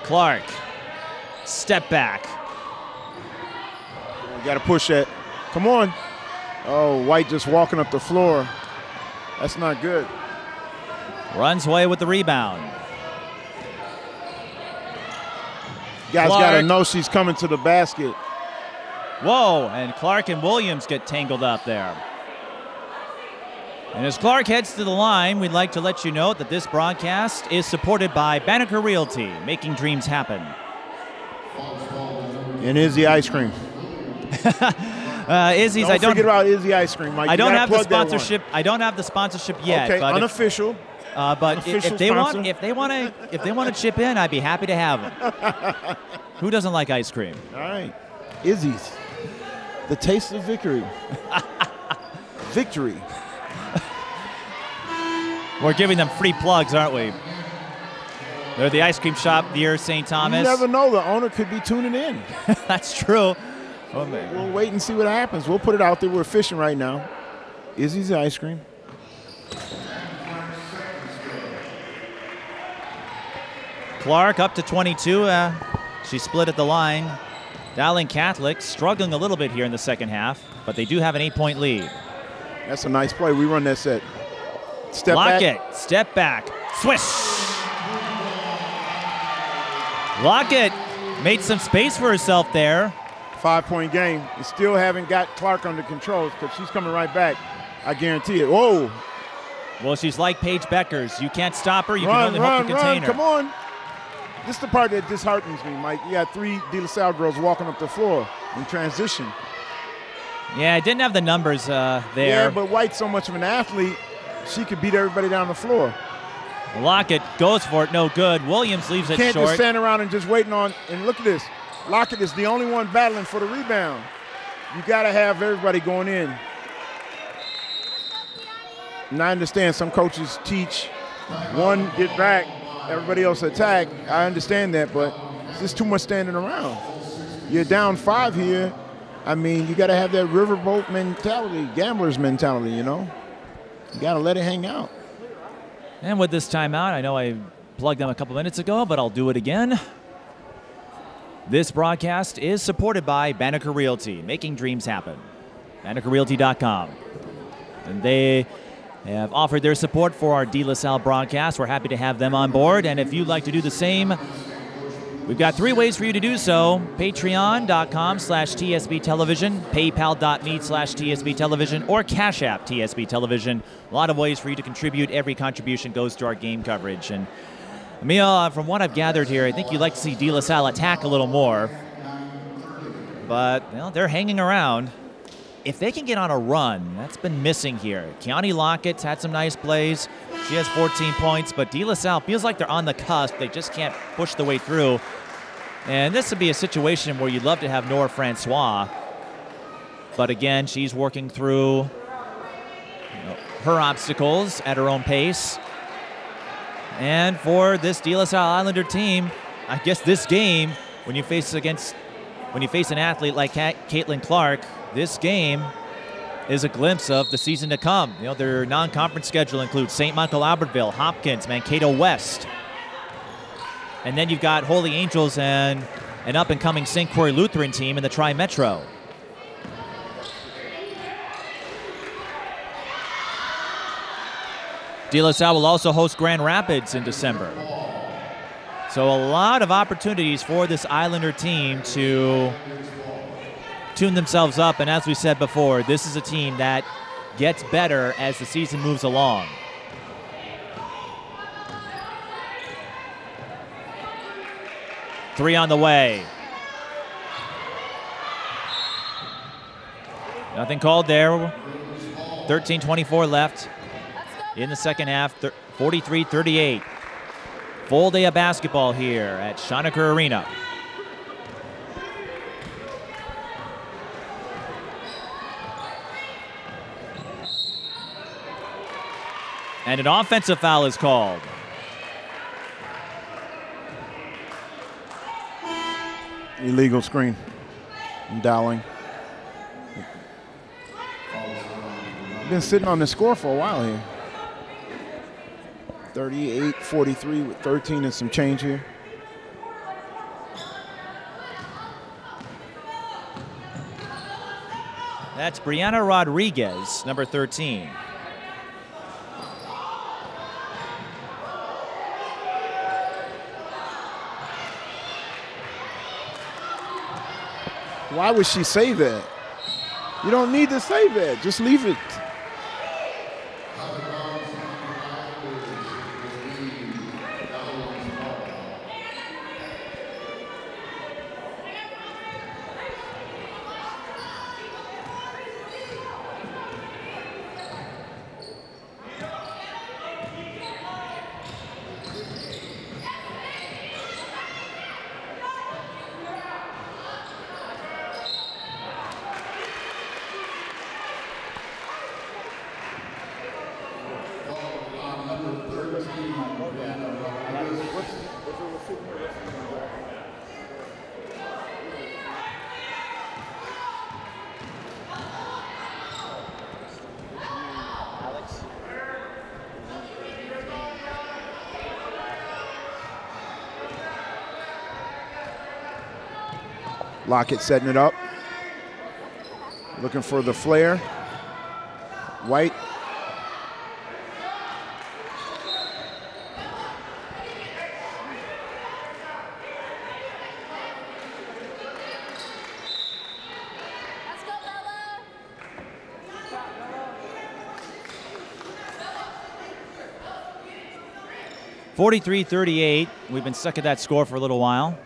Clark, step back. You got to push that. Come on. Oh, White just walking up the floor. That's not good. Runs away with the rebound. Guys got to know she's coming to the basket. Whoa, and Clark and Williams get tangled up there. And as Clark heads to the line, we'd like to let you know that this broadcast is supported by Banneker Realty, making dreams happen. And Izzy ice cream. Uh, Izzy's, Don't I don't, forget about Izzy ice cream, Mike. I don't have the plug that one. sponsorship. I don't have the sponsorship yet. Okay, but if, unofficial. uh, but if, unofficial if they want, sponsor. if they want to, if they want to chip in, I'd be happy to have them. Who doesn't like ice cream? All right. Izzy's. The taste of victory. victory. We're giving them free plugs, aren't we? They're the ice cream shop near St. Thomas. You never know. The owner could be tuning in. That's true. Oh, man. We'll wait and see what happens. We'll put it out there. We're fishing right now. Izzy's ice cream. Clark up to 22. Uh, she split at the line. Dowling Catholic struggling a little bit here in the second half, but they do have an eight-point lead. That's a nice play. We run that set. Step back. Lockett, step back, swish. Lockett made some space for herself there. Five point game. You still haven't got Clark under control because she's coming right back. I guarantee it. Whoa. Well, she's like Paige Bueckers. You can't stop her. You run, can only run, hope to run. contain her. Come on. This is the part that disheartens me, Mike. You got three De La Salle girls walking up the floor in transition. Yeah, I didn't have the numbers uh, there. Yeah, but White's so much of an athlete, she could beat everybody down the floor. Lockett goes for it, no good. Williams leaves it Can't short. just stand around and just waiting on. And look at this. Lockett is the only one battling for the rebound. You got to have everybody going in. And I understand some coaches teach one get back, everybody else attack. I understand that, but it's just too much standing around. You're down five here. I mean, you got to have that riverboat mentality, gambler's mentality, you know? You got to let it hang out. And with this timeout, I know I plugged them a couple minutes ago, but I'll do it again. This broadcast is supported by Banneker Realty, making dreams happen. BannekerRealty.com. And they have offered their support for our De La Salle broadcast. We're happy to have them on board. And if you'd like to do the same, we've got three ways for you to do so. Patreon.com slash TSB Television, PayPal.me slash TSB Television, or Cash App TSB Television. A lot of ways for you to contribute. Every contribution goes to our game coverage. And Ahmil, uh, from what I've gathered here, I think you'd like to see De La Salle attack a little more. But well, they're hanging around. If they can get on a run, that's been missing here. Kiani Lockett's had some nice plays. She has 14 points, but De La Salle feels like they're on the cusp. They just can't push the way through. And this would be a situation where you'd love to have Nora Francois. But again, she's working through you know, her obstacles at her own pace. And for this De La Salle Islander team, I guess this game, when you face against, when you face an athlete like Caitlin Clark, this game is a glimpse of the season to come. You know, their non-conference schedule includes St. Michael Albertville, Hopkins, Mankato West. And then you've got Holy Angels and an up-and-coming St. Croix Lutheran team in the Tri-Metro. De La Salle will also host Grand Rapids in December. So a lot of opportunities for this Islander team to tune themselves up. And as we said before, this is a team that gets better as the season moves along. Three on the way. Nothing called there. 13-24 left in the second half. 43-38. Full day of basketball here at Schoenecker Arena. And an offensive foul is called. Illegal screen. And Dowling. Been sitting on the score for a while here. 38 43 with 13 and some change here. That's Brianna Rodriguez, number 13. Why would she say that? You don't need to say that. Just leave it. Lockett setting it up. Looking for the flare. White. Bella. 43-38. We've been stuck at that score for a little while.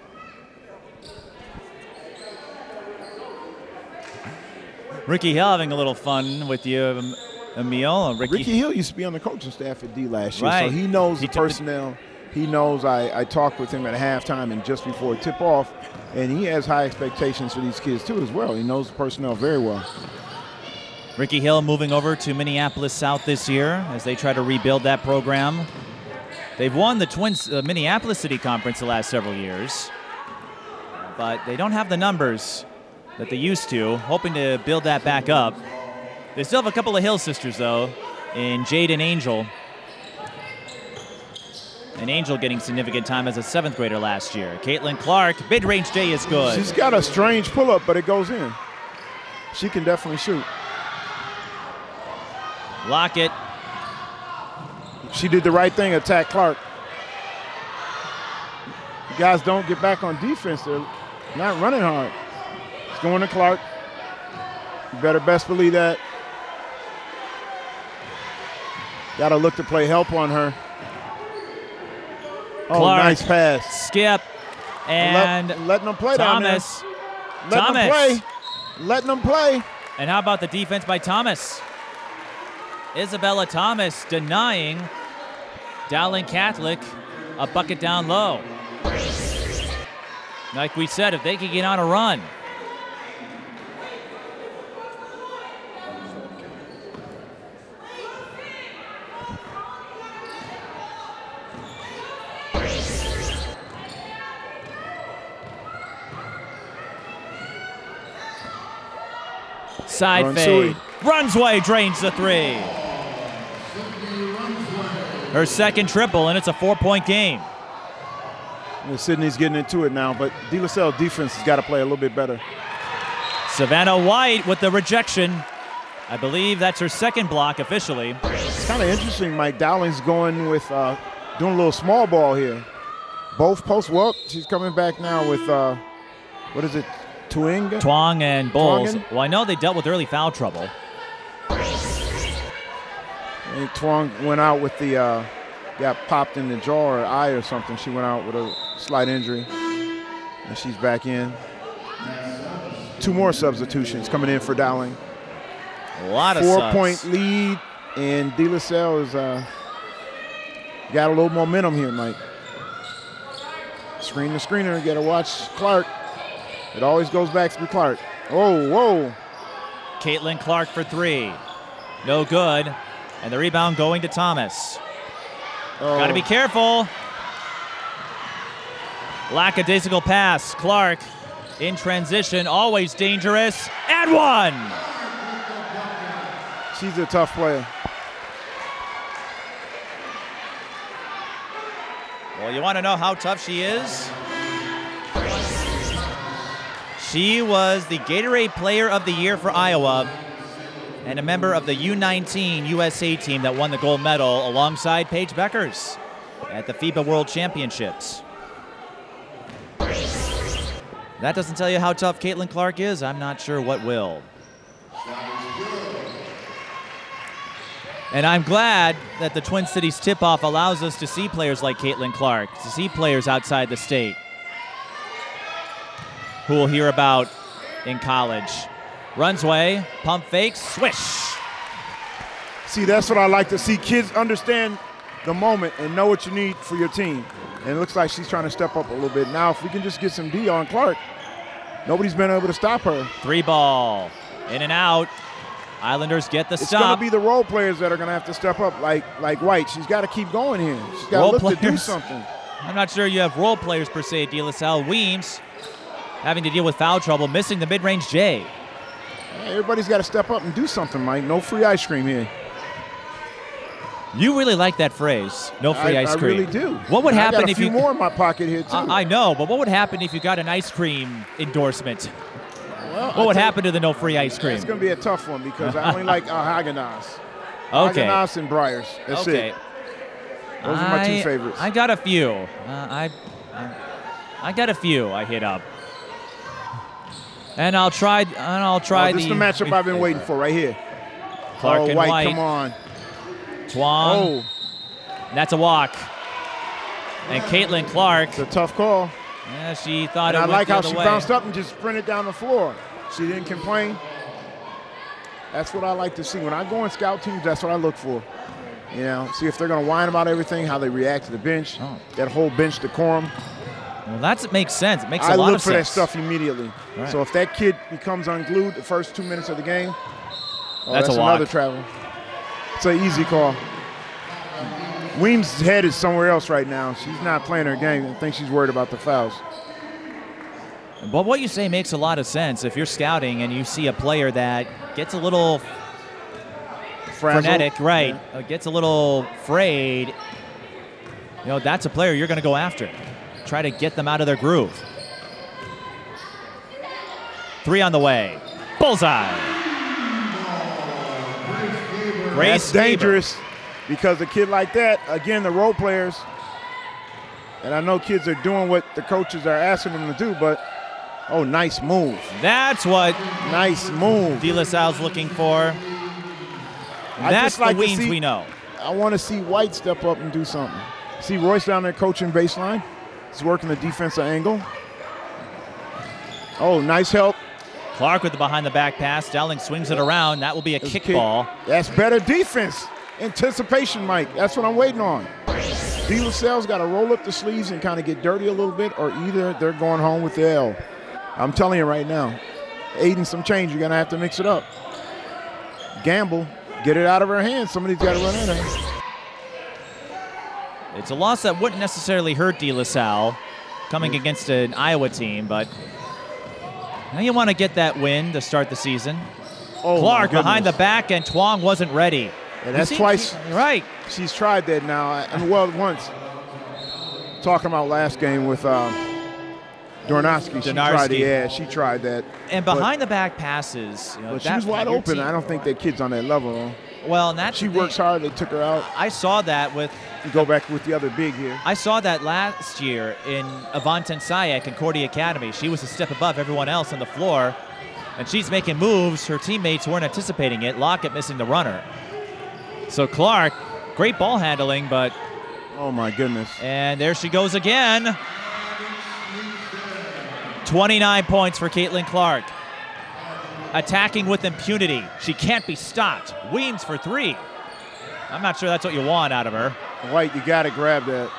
Ricky Hill having a little fun with you, um, Ahmil. Ricky, Ricky Hill used to be on the coaching staff at D last year, Right. so he knows He the took the- personnel. he knows I, I talked with him at halftime and just before tip off, and he has high expectations for these kids too as well. He knows the personnel very well. Ricky Hill moving over to Minneapolis South this year as they try to rebuild that program. They've won the Twins uh, Minneapolis City Conference the last several years, but they don't have the numbers that they used to. Hoping to build that back up. They still have a couple of Hill sisters though, in Jade and Angel. And Angel getting significant time as a seventh grader last year. Caitlin Clark, mid-range J is good. She's got a strange pull up, but it goes in. She can definitely shoot. Lockett She did the right thing, attack Clark. You guys don't get back on defense. They're not running hard. It's going to Clark. You better best believe that. Got to look to play help on her. Oh, Clark. nice pass. skip and Let, letting them play down there. Thomas. Them Thomas. play. Letting them play. And how about the defense by Thomas? Isabella Thomas denying Dowling Catholic a bucket down low. Like we said, if they could get on a run. Side Runsui. fade. Runsway drains the three. Her second triple, and it's a four-point game. Sydney's getting into it now, but De La Salle defense has got to play a little bit better. Savannah White with the rejection. I believe that's her second block officially. It's kind of interesting. Mike Dowling's going with uh, doing a little small ball here. Both post. Well, she's coming back now with uh, what is it? Tuinga. Twong and Bowles. Twangen? Well, I know they dealt with early foul trouble. Twong went out with the uh, got popped in the jaw or eye or something. She went out with a slight injury, and she's back in. Two more substitutions coming in for Dowling. A lot of Four subs. point lead, and De La Salle is uh, got a little momentum here, Mike. Screen the screener, got to watch Clark. It always goes back to Clark. Oh, whoa. Caitlin Clark for three. No good. And the rebound going to Thomas. Oh, Got to be careful. Lackadaisical pass. Clark in transition, always dangerous. And one. She's a tough player. Well, you want to know how tough she is? She was the Gatorade Player of the Year for Iowa and a member of the U19 USA team that won the gold medal alongside Paige Bueckers at the FIBA World Championships. That doesn't tell you how tough Caitlin Clark is. I'm not sure what will. And I'm glad that the Twin Cities tip off allows us to see players like Caitlin Clark, to see players outside the state who we'll hear about in college. Runs way, pump fakes, swish. See, that's what I like to see. Kids understand the moment and know what you need for your team. And it looks like she's trying to step up a little bit. Now, if we can just get some D on Clark, nobody's been able to stop her. Three ball, in and out. Islanders get the It's going to be the role players that are going to have to step up, like like White. She's got to keep going here. She's got to look to do something. I'm not sure you have role players per se De La Salle. Weems having to deal with foul trouble, missing the mid-range J. Everybody's got to step up and do something, Mike. No free ice cream here. You really like that phrase, no free I, ice cream. I really do. What would And happen I got a if few you more in my pocket here too? I I know, but what would happen if you got an ice cream endorsement? well, What would happen to the no free ice cream? It's going to be a tough one because I only like uh, Haagen-Dazs. Okay. Haagen-Dazs and Breyers. That's okay. it. Those are my two favorites. I got a few. Uh, I, I, I got a few. I hit up, and I'll try. And I'll try oh, this is the matchup I've been waiting for right here. Clark oh, and White, White. come on. Twong. Oh, That's a walk. And Caitlin Clark. it's a tough call. Yeah, she thought And it I like the way. I like how she way. bounced up and just sprinted down the floor. She didn't complain. That's what I like to see. When I go in scout teams, that's what I look for. You know, see if they're going to whine about everything, how they react to the bench, Oh. that whole bench decorum. Well, that makes sense. It makes a I lot of sense. I look for that stuff immediately. Right. So if that kid becomes unglued the first two minutes of the game, oh, That's that's, a another travel. It's an easy call. Weems' head is somewhere else right now. She's not playing her game. I think she's worried about the fouls. But what you say makes a lot of sense. If you're scouting and you see a player that gets a little Frazzled. frenetic, right, Yeah. uh, gets a little frayed, you know, that's a player you're going to go after. Try to get them out of their groove. Three on the way. Bullseye. Grace That's dangerous because a kid like that, again, the role players, and I know kids are doing what the coaches are asking them to do, but oh, nice move. That's what Nice move. De La Salle's looking for. I That's like the Weems see- we know. I want to see White step up and do something. See Royce down there coaching baseline. He's working the defensive angle. Oh, nice help. Clark with the behind the back pass. Dowling swings it around. That will be a That's kick kick. ball. That's better defense. Anticipation, Mike. That's what I'm waiting on. De La Salle's got to roll up the sleeves and kind of get dirty a little bit, or either they're going home with the L. I'm telling you right now, Aiden, some change. You're gonna have to mix it up. Gamble, get it out of her hands. Somebody's got to run in there. It's a loss that wouldn't necessarily hurt De La Salle coming against an Iowa team, but now you want to get that win to start the season. Oh, Clark behind the back, and Twong wasn't ready. And that's twice. Right. She's tried that now. I mean, well, once. Talking about last game with um, Dornowski, she tried it. Yeah, she tried that. And But- behind the back passes, you know, But she was wide open. team- I don't think that kid's on that level. Well, and that's She works hard. They took her out. I saw that with You go back with the other big here. I saw that last year in Avant Sayak at Concordia Academy. She was a step above everyone else on the floor, and she's making moves. Her teammates weren't anticipating it. Lockett missing the runner. So Clark, great ball handling, but Oh my goodness. and there she goes again. 29 points for Caitlin Clark. Attacking with impunity. She can't be stopped. Weems for three. I'm not sure that's what you want out of her. White, you got to grab that.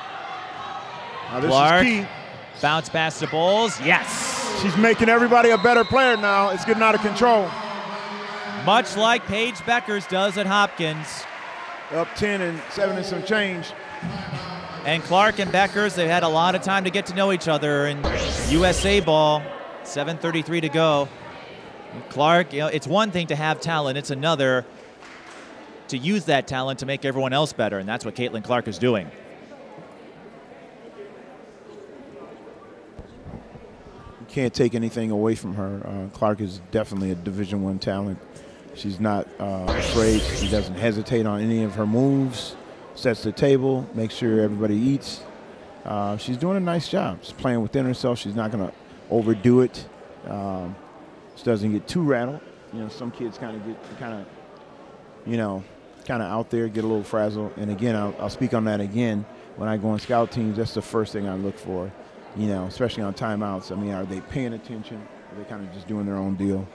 Now this Clark. is key. Bounce pass to Bowles. Yes. She's making everybody a better player now. It's getting out of control. Much like Paige Bueckers does at Hopkins. Up 10 and 7 and some change. And Clark and Bueckers, they've had a lot of time to get to know each other in USA ball. 7.33 to go. Clark, you know, it's one thing to have talent, it's another to use that talent to make everyone else better, and that's what Caitlin Clark is doing. You can't take anything away from her. Uh, Clark is definitely a Division One talent. She's not uh, afraid. She doesn't hesitate on any of her moves. Sets the table, makes sure everybody eats. Uh, she's doing a nice job. She's playing within herself. She's not going to overdo it. Um, she doesn't get too rattled. You know, some kids kind of get kind of, you know, kind of out there, get a little frazzled. And again, I'll, I'll speak on that again. When I go on scout teams, that's the first thing I look for you know, especially on timeouts. I mean, are they paying attention? Are they kind of just doing their own deal?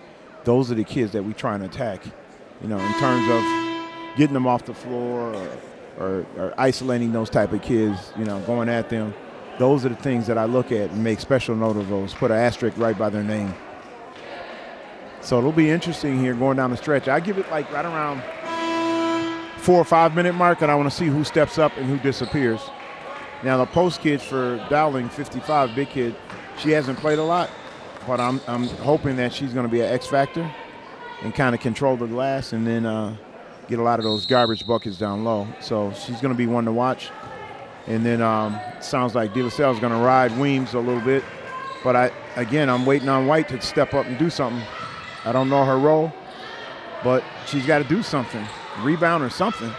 Those are the kids that we try and attack, you know, in terms of getting them off the floor or, or, or isolating those type of kids, you know, going at them. Those are the things that I look at and make special note of those, put an asterisk right by their name. So it'll be interesting here going down the stretch. I give it like right around four or five minute mark, and I want to see who steps up and who disappears. Now the post kid for Dowling, 55, big kid, she hasn't played a lot, but I'm I'm hoping that she's going to be an X factor and kind of control the glass. And then uh, get a lot of those garbage buckets down low. So she's going to be one to watch. And then um, sounds like De La is going to ride Weems a little bit. But I again, I'm waiting on White to step up and do something. I don't know her role, but she's got to do something, rebound or something.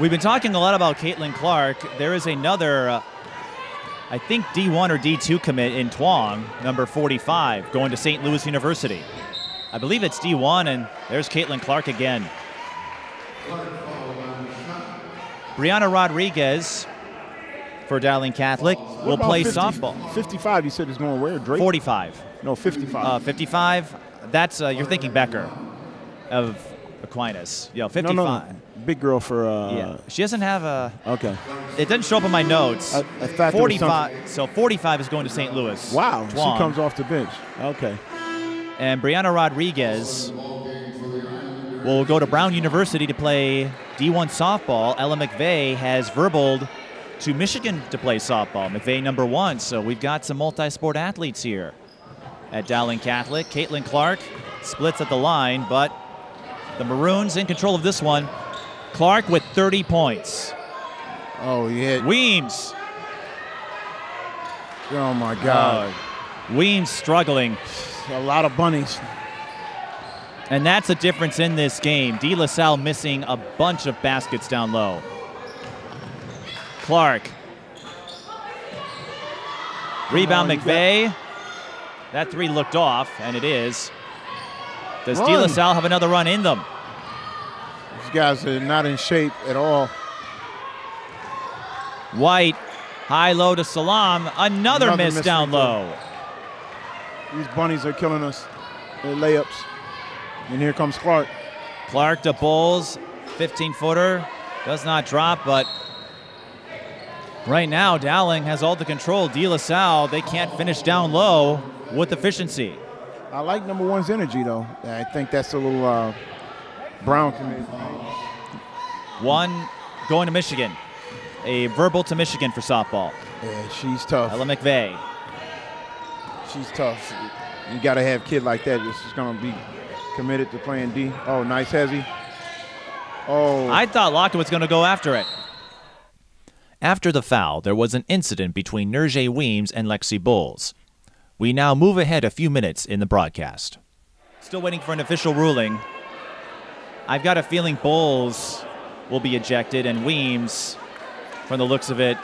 We've been talking a lot about Caitlin Clark. There is another, uh, I think D1 or D2 commit in Tuong, number 45, going to St. Louis University. I believe it's D1, and there's Caitlin Clark again. Brianna Rodriguez for Dowling Catholic will play 50 softball. 55, you said is going where? Drake? 45. No, 55. Uh, 55, that's, uh, you're thinking Becker of Aquinas. Yeah, 55. no, no. Big girl for. Uh, Yeah. She doesn't have a. Okay. It doesn't show up in my notes. I- I thought there was 45. So 45 is going to St. Louis. Wow. She comes off the bench. Okay. And Brianna Rodriguez will go to Brown University to play D1 softball. Ella McVeigh has verbaled to Michigan to play softball. McVeigh number one. So we've got some multi-sport athletes here at Dowling Catholic. Caitlin Clark splits at the line, but the Maroons in control of this one. Clark with 30 points. Oh, yeah. Weems. Oh, my God. Uh, Weems struggling. A lot of bunnies. And that's the difference in this game. De La Salle missing a bunch of baskets down low. Clark. Rebound McVeigh. That three looked off, and it is. Does De La Salle have another run in them? These guys are not in shape at all. White, high low to Salam. Another, Another miss missed down low. These bunnies are killing us. Their layups. And here comes Clark. Clark to Bowles, 15 footer. Does not drop, but right now Dowling has all the control. De La Salle, they can't finish down low with efficiency. I like number one's energy, though. I think that's a little uh, Brown committee. One going to Michigan. A verbal to Michigan for softball. Yeah, she's tough. Ella McVeigh. She's tough. You got to have a kid like that. This is going to be committed to playing D. Oh, nice hezzy. Oh, I thought Lockett was going to go after it. After the foul, there was an incident between Nurjei Weems and Lexi Bowles. We now move ahead a few minutes in the broadcast. Still waiting for an official ruling. I've got a feeling Bowles will be ejected, and Weems, from the looks of it,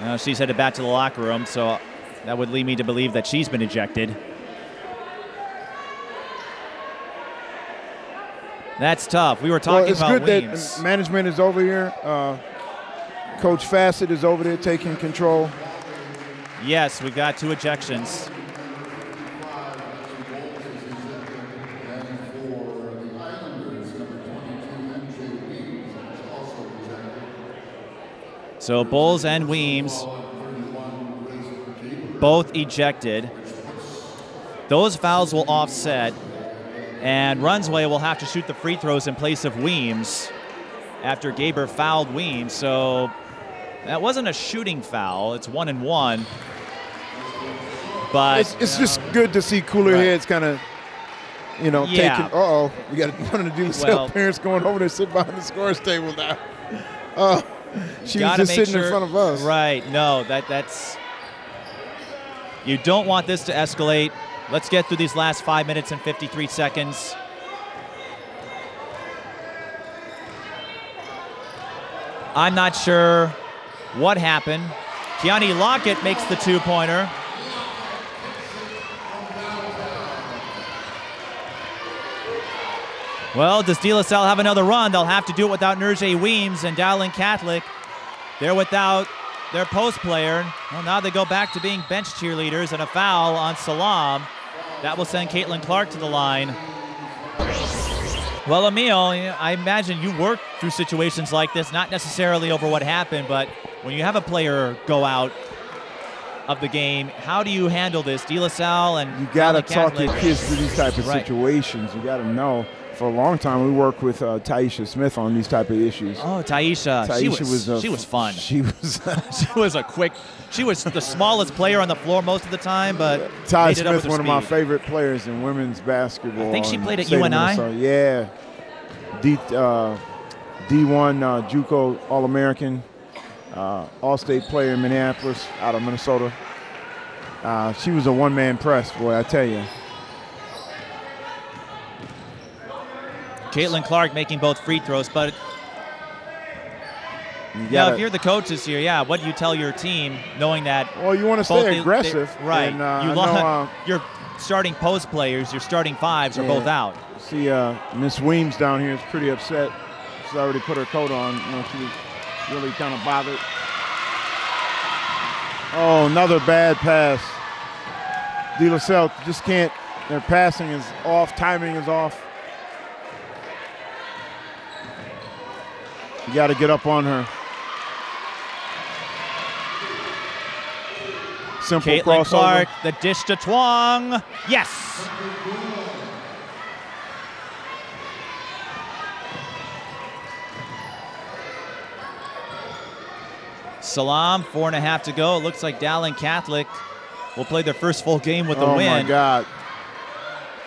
uh, she's headed back to the locker room, so that would lead me to believe that she's been ejected. That's tough. We were talking well, it's about good Weems. that management is over here. Uh, Coach Fassett is over there taking control. Yes, we've got two ejections. So Bowles and Weems both ejected. Those fouls will offset, and Runsway will have to shoot the free throws in place of Weems after Gaber fouled Weems. So that wasn't a shooting foul. It's one and one. But It's, it's just good to see cooler Right. heads kind of, you know, Yeah. taking. Uh oh, we got one of the De Well- parents going over there, sit behind the scores table now. Oh, she was just sitting in sure- front of us. Right. No, that that's. You don't want this to escalate. Let's get through these last five minutes and 53 seconds. I'm not sure what happened. Kiani Lockett makes the two pointer. Well, does De La Salle have another run? They'll have to do it without Nurjei Weems and Dowling Catholic. They're without their post player. Well, now they go back to being bench cheerleaders and a foul on Salam. That will send Caitlin Clark to the line. Well, Ahmil, I imagine you work through situations like this, not necessarily over what happened, but when you have a player go out of the game, how do you handle this? De La Salle and You got to talk your kids through these type of Right. situations. You got to know. For a long time, we worked with uh, Taisha Smith on these type of issues. Oh, Taisha, Taisha she was, a- she was fun. She was. she was a quick. She was the smallest player on the floor most of the time, but Ty made it up with Smith, one of my favorite players in women's basketball. I think she played at UNI. Minnesota. Yeah. D, uh, D1 uh, JUCO All-American, uh, All-State player in Minneapolis, out of Minnesota. Uh, she was a one-man press, boy, I tell you. Caitlin Clark making both free throws, but You yeah, if you're the coaches here, yeah, what do you tell your team knowing that well, you want to stay aggressive, they- right? And, uh, you know, uh, your starting post players, your starting fives are both out. See, uh, Miss Weems down here is pretty upset. She's already put her coat on. You know, she was really kind of bothered. Oh, another bad pass. De La Salle just can't. Their passing is off. Timing is off. You got to get up on her. Simple Caitlin crossover. Clark, the dish to Twang. Yes. Salam, four and a half to go. It looks like Dowling Catholic will play their first full game with the oh win. Oh, my God.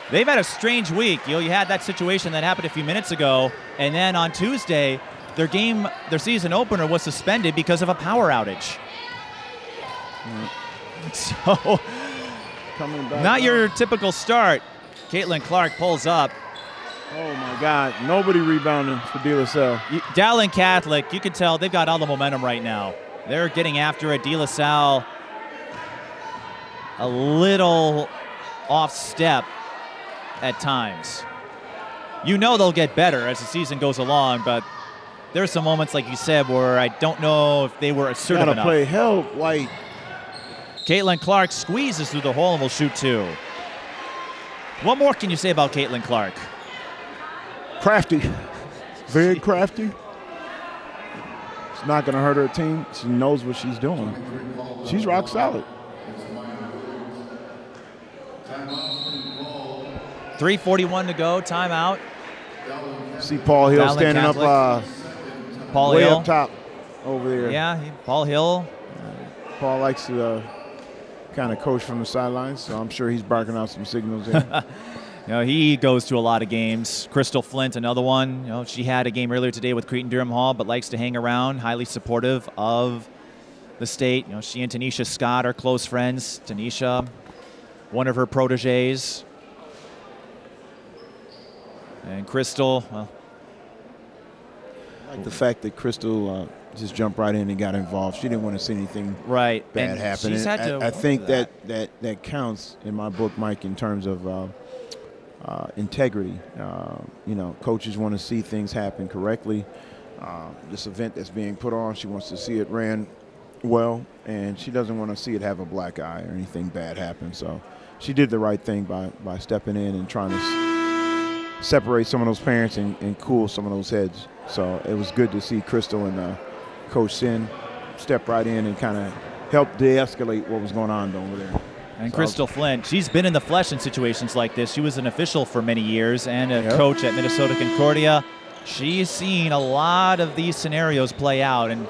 They've had a strange week. You know, you had that situation that happened a few minutes ago, and then on Tuesday, their game, their season opener was suspended because of a power outage. So, Coming back. not up. your typical start. Caitlin Clark pulls up. Oh my God! Nobody rebounding for De La Salle. You- Dowling Catholic, you can tell they've got all the momentum right now. They're getting after it. De La Salle a little off step at times. You know they'll get better as the season goes along, but there's some moments, like you said, where I don't know if they were assertive Gotta enough. play help, white. Caitlin Clark squeezes through the hole and will shoot two. What more can you say about Caitlin Clark? Crafty. Very crafty. It's not gonna hurt her team. She knows what she's doing. She's rock solid. 3:41 to go. Timeout. See Paul Hill Dowling standing Catholic. up uh, Paul way Hill. up top over there. Yeah, he- Paul Hill. Paul likes to uh, kind of coach from the sidelines, so I'm sure he's barking out some signals there. You know, he goes to a lot of games. Crystal Flint, another one. You know, she had a game earlier today with Cretin-Derham Hall, but likes to hang around. Highly supportive of the state. You know, she and Tanisha Scott are close friends. Tanisha, one of her proteges. And Crystal, well, like the fact that Crystal uh, just jumped right in and got involved. She didn't want to see anything right. bad and happen. She's had to I, I think for that. That, that counts in my book, Mike, in terms of uh, uh, integrity. Uh, you know, coaches want to see things happen correctly. Uh, this event that's being put on, she wants to see it ran well, and she doesn't want to see it have a black eye or anything bad happen. So she did the right thing by, by stepping in and trying to separate some of those parents and, and cool some of those heads. So it was good to see Crystal and uh, Coach Sin step right in and kind of help de-escalate what was going on over there. And So- Crystal Flint, she's been in the flesh in situations like this. She was an official for many years and a Yep. coach at Minnesota Concordia. She's seen a lot of these scenarios play out. And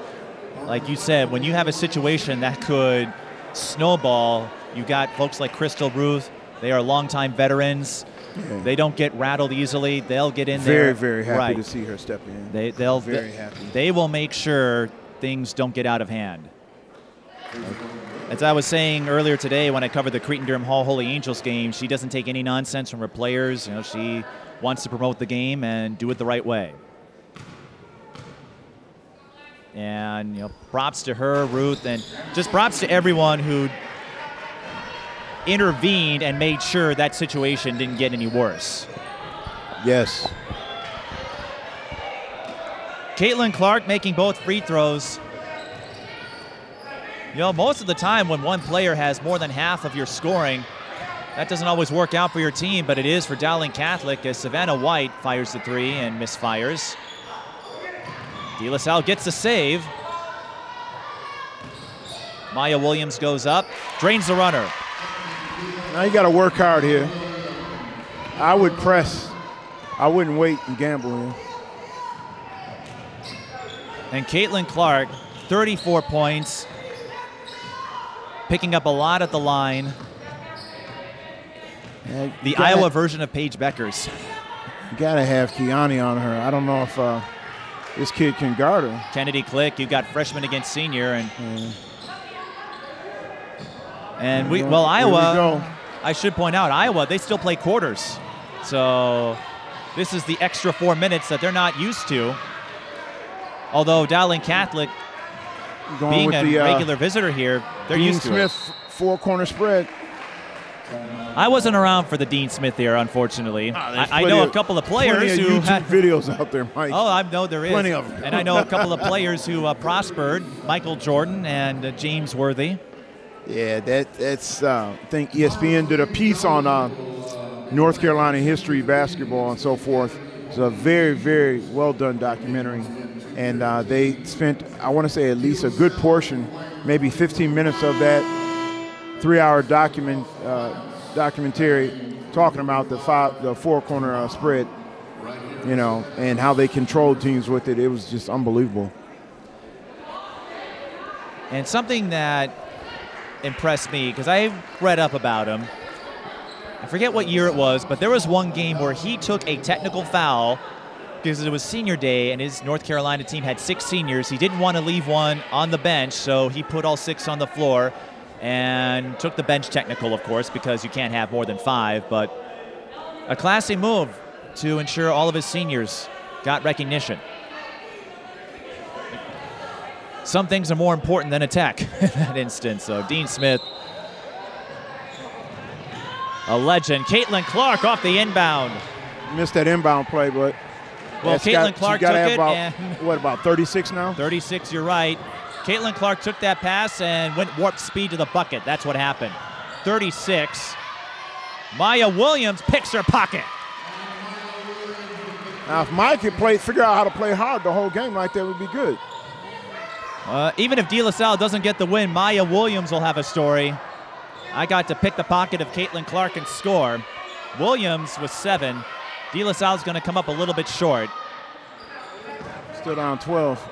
like you said, when you have a situation that could snowball, you got folks like Crystal Ruth. They are longtime veterans. Yeah. They don't get rattled easily. They'll get in very, there. very very happy right. to see her step in. They, they'll Very happy. They will make sure things don't get out of hand. As I was saying earlier today when I covered the Cretin-Derham Hall Holy Angels game, she doesn't take any nonsense from her players. You know, she wants to promote the game and do it the right way. And you know, props to her, Ruth, and just props to everyone who intervened and made sure that situation didn't get any worse. Yes. Caitlin Clark making both free throws. You know, most of the time when one player has more than half of your scoring, that doesn't always work out for your team, but it is for Dowling Catholic as Savannah White fires the three and misfires. De La Salle gets the save. Maya Williams goes up, drains the runner. Now you got to work hard here. I would press. I wouldn't wait and gamble here. And Caitlin Clark, 34 points, picking up a lot at the line. Yeah, The gotta- Iowa version of Paige Bueckers. You gotta have Kiani on her. I don't know if uh, this kid can guard her. Kennedy Click, you got freshman against senior, and and we well we Iowa. go. I should point out Iowa they still play quarters, so this is the extra four minutes that they're not used to. Although Dowling Catholic, Going being with a the uh, regular visitor here, they're Dean used to it. Smith four corner spread. I wasn't around for the Dean Smith era, unfortunately. Ah, I, I know a couple of players of who YouTube had videos out there, Mike. Oh, I know there is. Plenty of 'em. and I know a couple of players who uh, prospered Michael Jordan and uh, James Worthy. Yeah, that that's. Uh, I think ESPN did a piece on uh, North Carolina history, basketball, and so forth. It's a very, very well done documentary, and uh, they spent, I want to say, at least a good portion, maybe 15 minutes of that three-hour document uh, documentary talking about the five, the four-corner uh, spread, you know, and how they controlled teams with it. It was just unbelievable. And something that impressed me, because I read up about him, I forget what year it was, but there was one game where he took a technical foul because it was senior day and his North Carolina team had six seniors. He didn't want to leave one on the bench, so he put all six on the floor and took the bench technical, of course, because you can't have more than five. But a classy move to ensure all of his seniors got recognition. Some things are more important than attack in that instance. So Dean Smith, a legend. Caitlin Clark off the inbound. Missed that inbound play, but Well, Caitlin got- Clark took it About, what about 36 now? 36, you're right. Caitlin Clark took that pass and went warp speed to the bucket. That's what happened. 36. Maya Williams picks her pocket. Now, if Mike could play, figure out how to play hard the whole game like that would be good. Uh, even if De La Salle doesn't get the win, Maya Williams will have a story. I got to pick the pocket of Caitlin Clark and score. Williams was seven. De La Salle's going to come up a little bit short. Still down 12.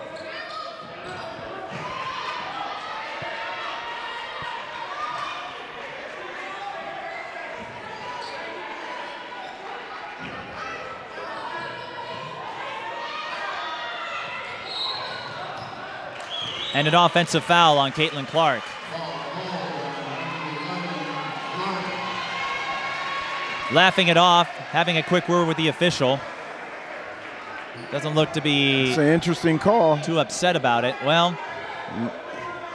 And an offensive foul on Caitlin Clark. Laughing it off, having a quick word with the official. Doesn't look to be It's an interesting call. too upset about it. Well,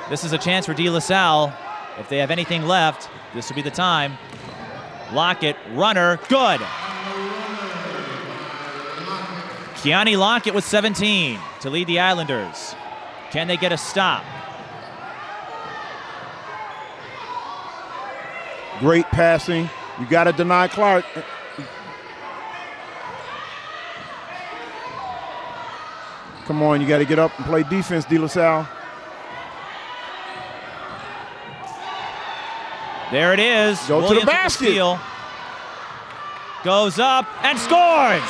this is a chance for De La Salle. If they have anything left, this will be the time. Lockett, runner, good. Kiani Lockett with 17 to lead the Islanders. Can they get a stop? Great passing. You got to deny Clark. Come on, you got to get up and play defense, De La Salle. There it is. Go to the basket. steal. Goes up and scores.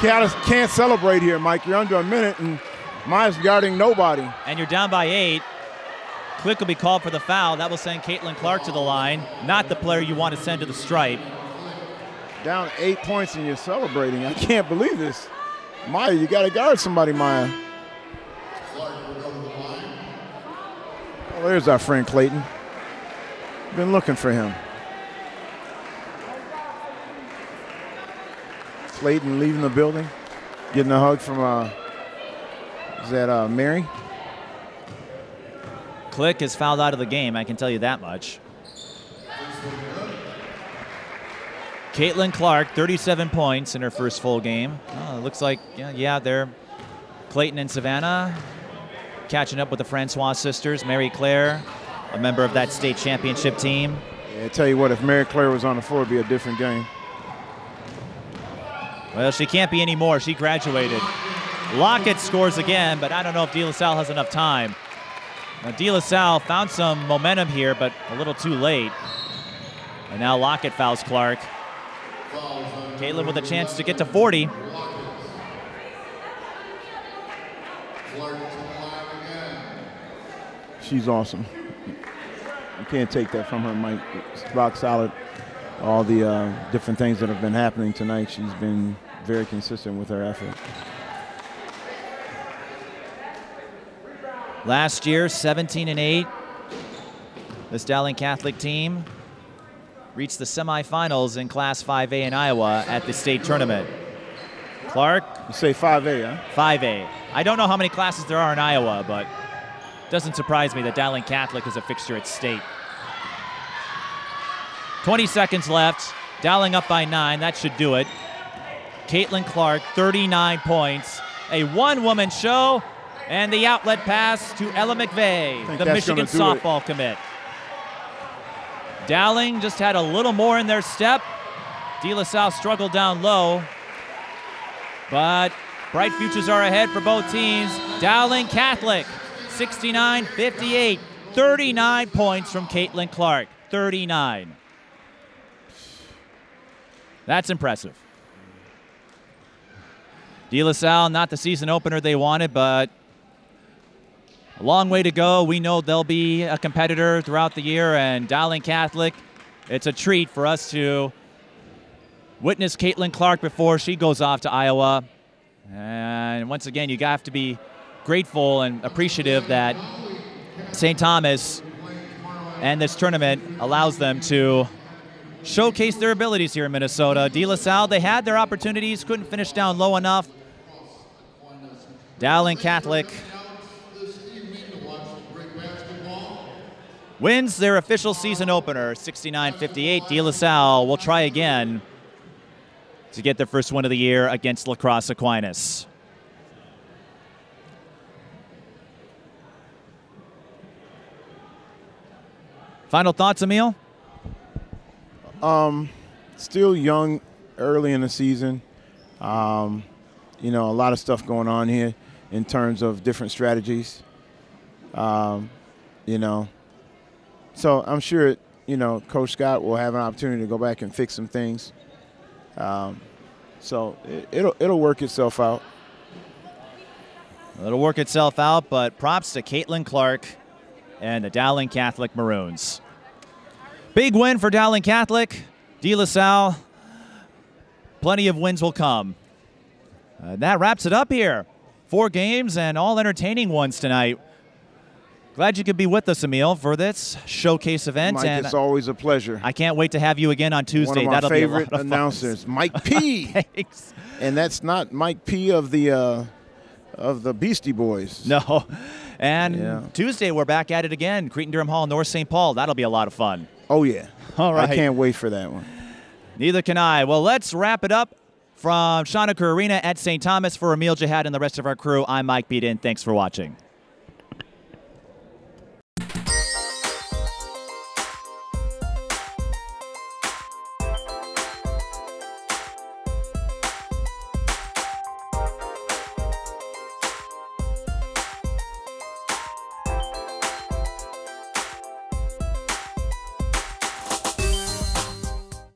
Can't, can't celebrate here, Mike. You're under a minute, and Maya's guarding nobody. And you're down by eight. Click will be called for the foul. That will send Caitlin Clark to the line, not the player you want to send to the stripe. Down eight points, and you're celebrating. I can't believe this. Maya, you got to guard somebody, Maya. Oh, there's our friend Clayton. Been looking for him. Clayton leaving the building, getting a hug from uh, is that uh, Mary? Click is fouled out of the game, I can tell you that much. Caitlin Clark, 37 points in her first full game. Oh, it looks like, yeah, yeah, they're Clayton and Savannah catching up with the Francois sisters. Mary Claire, a member of that state championship team. Yeah, I tell you what, if Mary Claire was on the floor, it'd be a different game. Well, she can't be anymore. She graduated. Lockett scores again, but I don't know if De La Salle has enough time. Now, De La Salle found some momentum here, but a little too late. And now Lockett fouls Clark. Caleb with a chance to get to 40. She's awesome. You can't take that from her, Mike. Rock solid. all the uh, different things that have been happening tonight. She's been very consistent with her effort. Last year, 17 and 8. The Dowling Catholic team reached the semifinals in Class 5A in Iowa at the state tournament. Clark, You say 5A, huh? 5A. I don't know how many classes there are in Iowa, but it doesn't surprise me that Dowling Catholic is a fixture at state. 20 seconds left. Dowling up by nine. That should do it. Caitlin Clark, 39 points. A one woman show, and the outlet pass to Ella McVeigh, the Michigan gonna it. softball commit. Dowling just had a little more in their step. De La Salle struggled down low, but bright futures are ahead for both teams. Dowling Catholic, 69 58, 39 points from Caitlin Clark. 39. That's impressive. De La Salle, not the season opener they wanted, but a long way to go. We know they'll be a competitor throughout the year, and Dowling Catholic, it's a treat for us to witness Caitlin Clark before she goes off to Iowa. And once again, you have to be grateful and appreciative that St. Thomas and this tournament allows them to showcase their abilities here in Minnesota. De La Salle, they had their opportunities, couldn't finish down low enough. Dowling Catholic wins their official season opener, 69-58. De La Salle will try again to get their first win of the year against La Crosse Aquinas. Final thoughts, Ahmil? Um, Still young, early in the season. Um, you know, a lot of stuff going on here in terms of different strategies. Um, you know, so I'm sure, you know, Coach Scott will have an opportunity to go back and fix some things. Um, so it, it'll it'll work itself out. It'll work itself out, but props to Caitlin Clark and the Dowling Catholic Maroons. Big win for Dowling Catholic. De La Salle, plenty of wins will come. Uh, that wraps it up here. Four games and all entertaining ones tonight. Glad you could be with us, Ahmil, for this showcase event. Mike, and it's always a pleasure. I can't wait to have you again on Tuesday. One of my That'll favorite be a lot of fun. announcers, Mike P. Thanks. and that's not Mike P. of the uh, of the Beastie Boys. No. And Yeah. Tuesday, we're back at it again. Cretin-Derham Hall, North St. Paul. That'll be a lot of fun. Oh yeah. All right. I can't wait for that one. Neither can I. Well, let's wrap it up from Shawnee Arena at St. Thomas for Ahmil Jihad and the rest of our crew. I'm Mike Peden. Thanks for watching.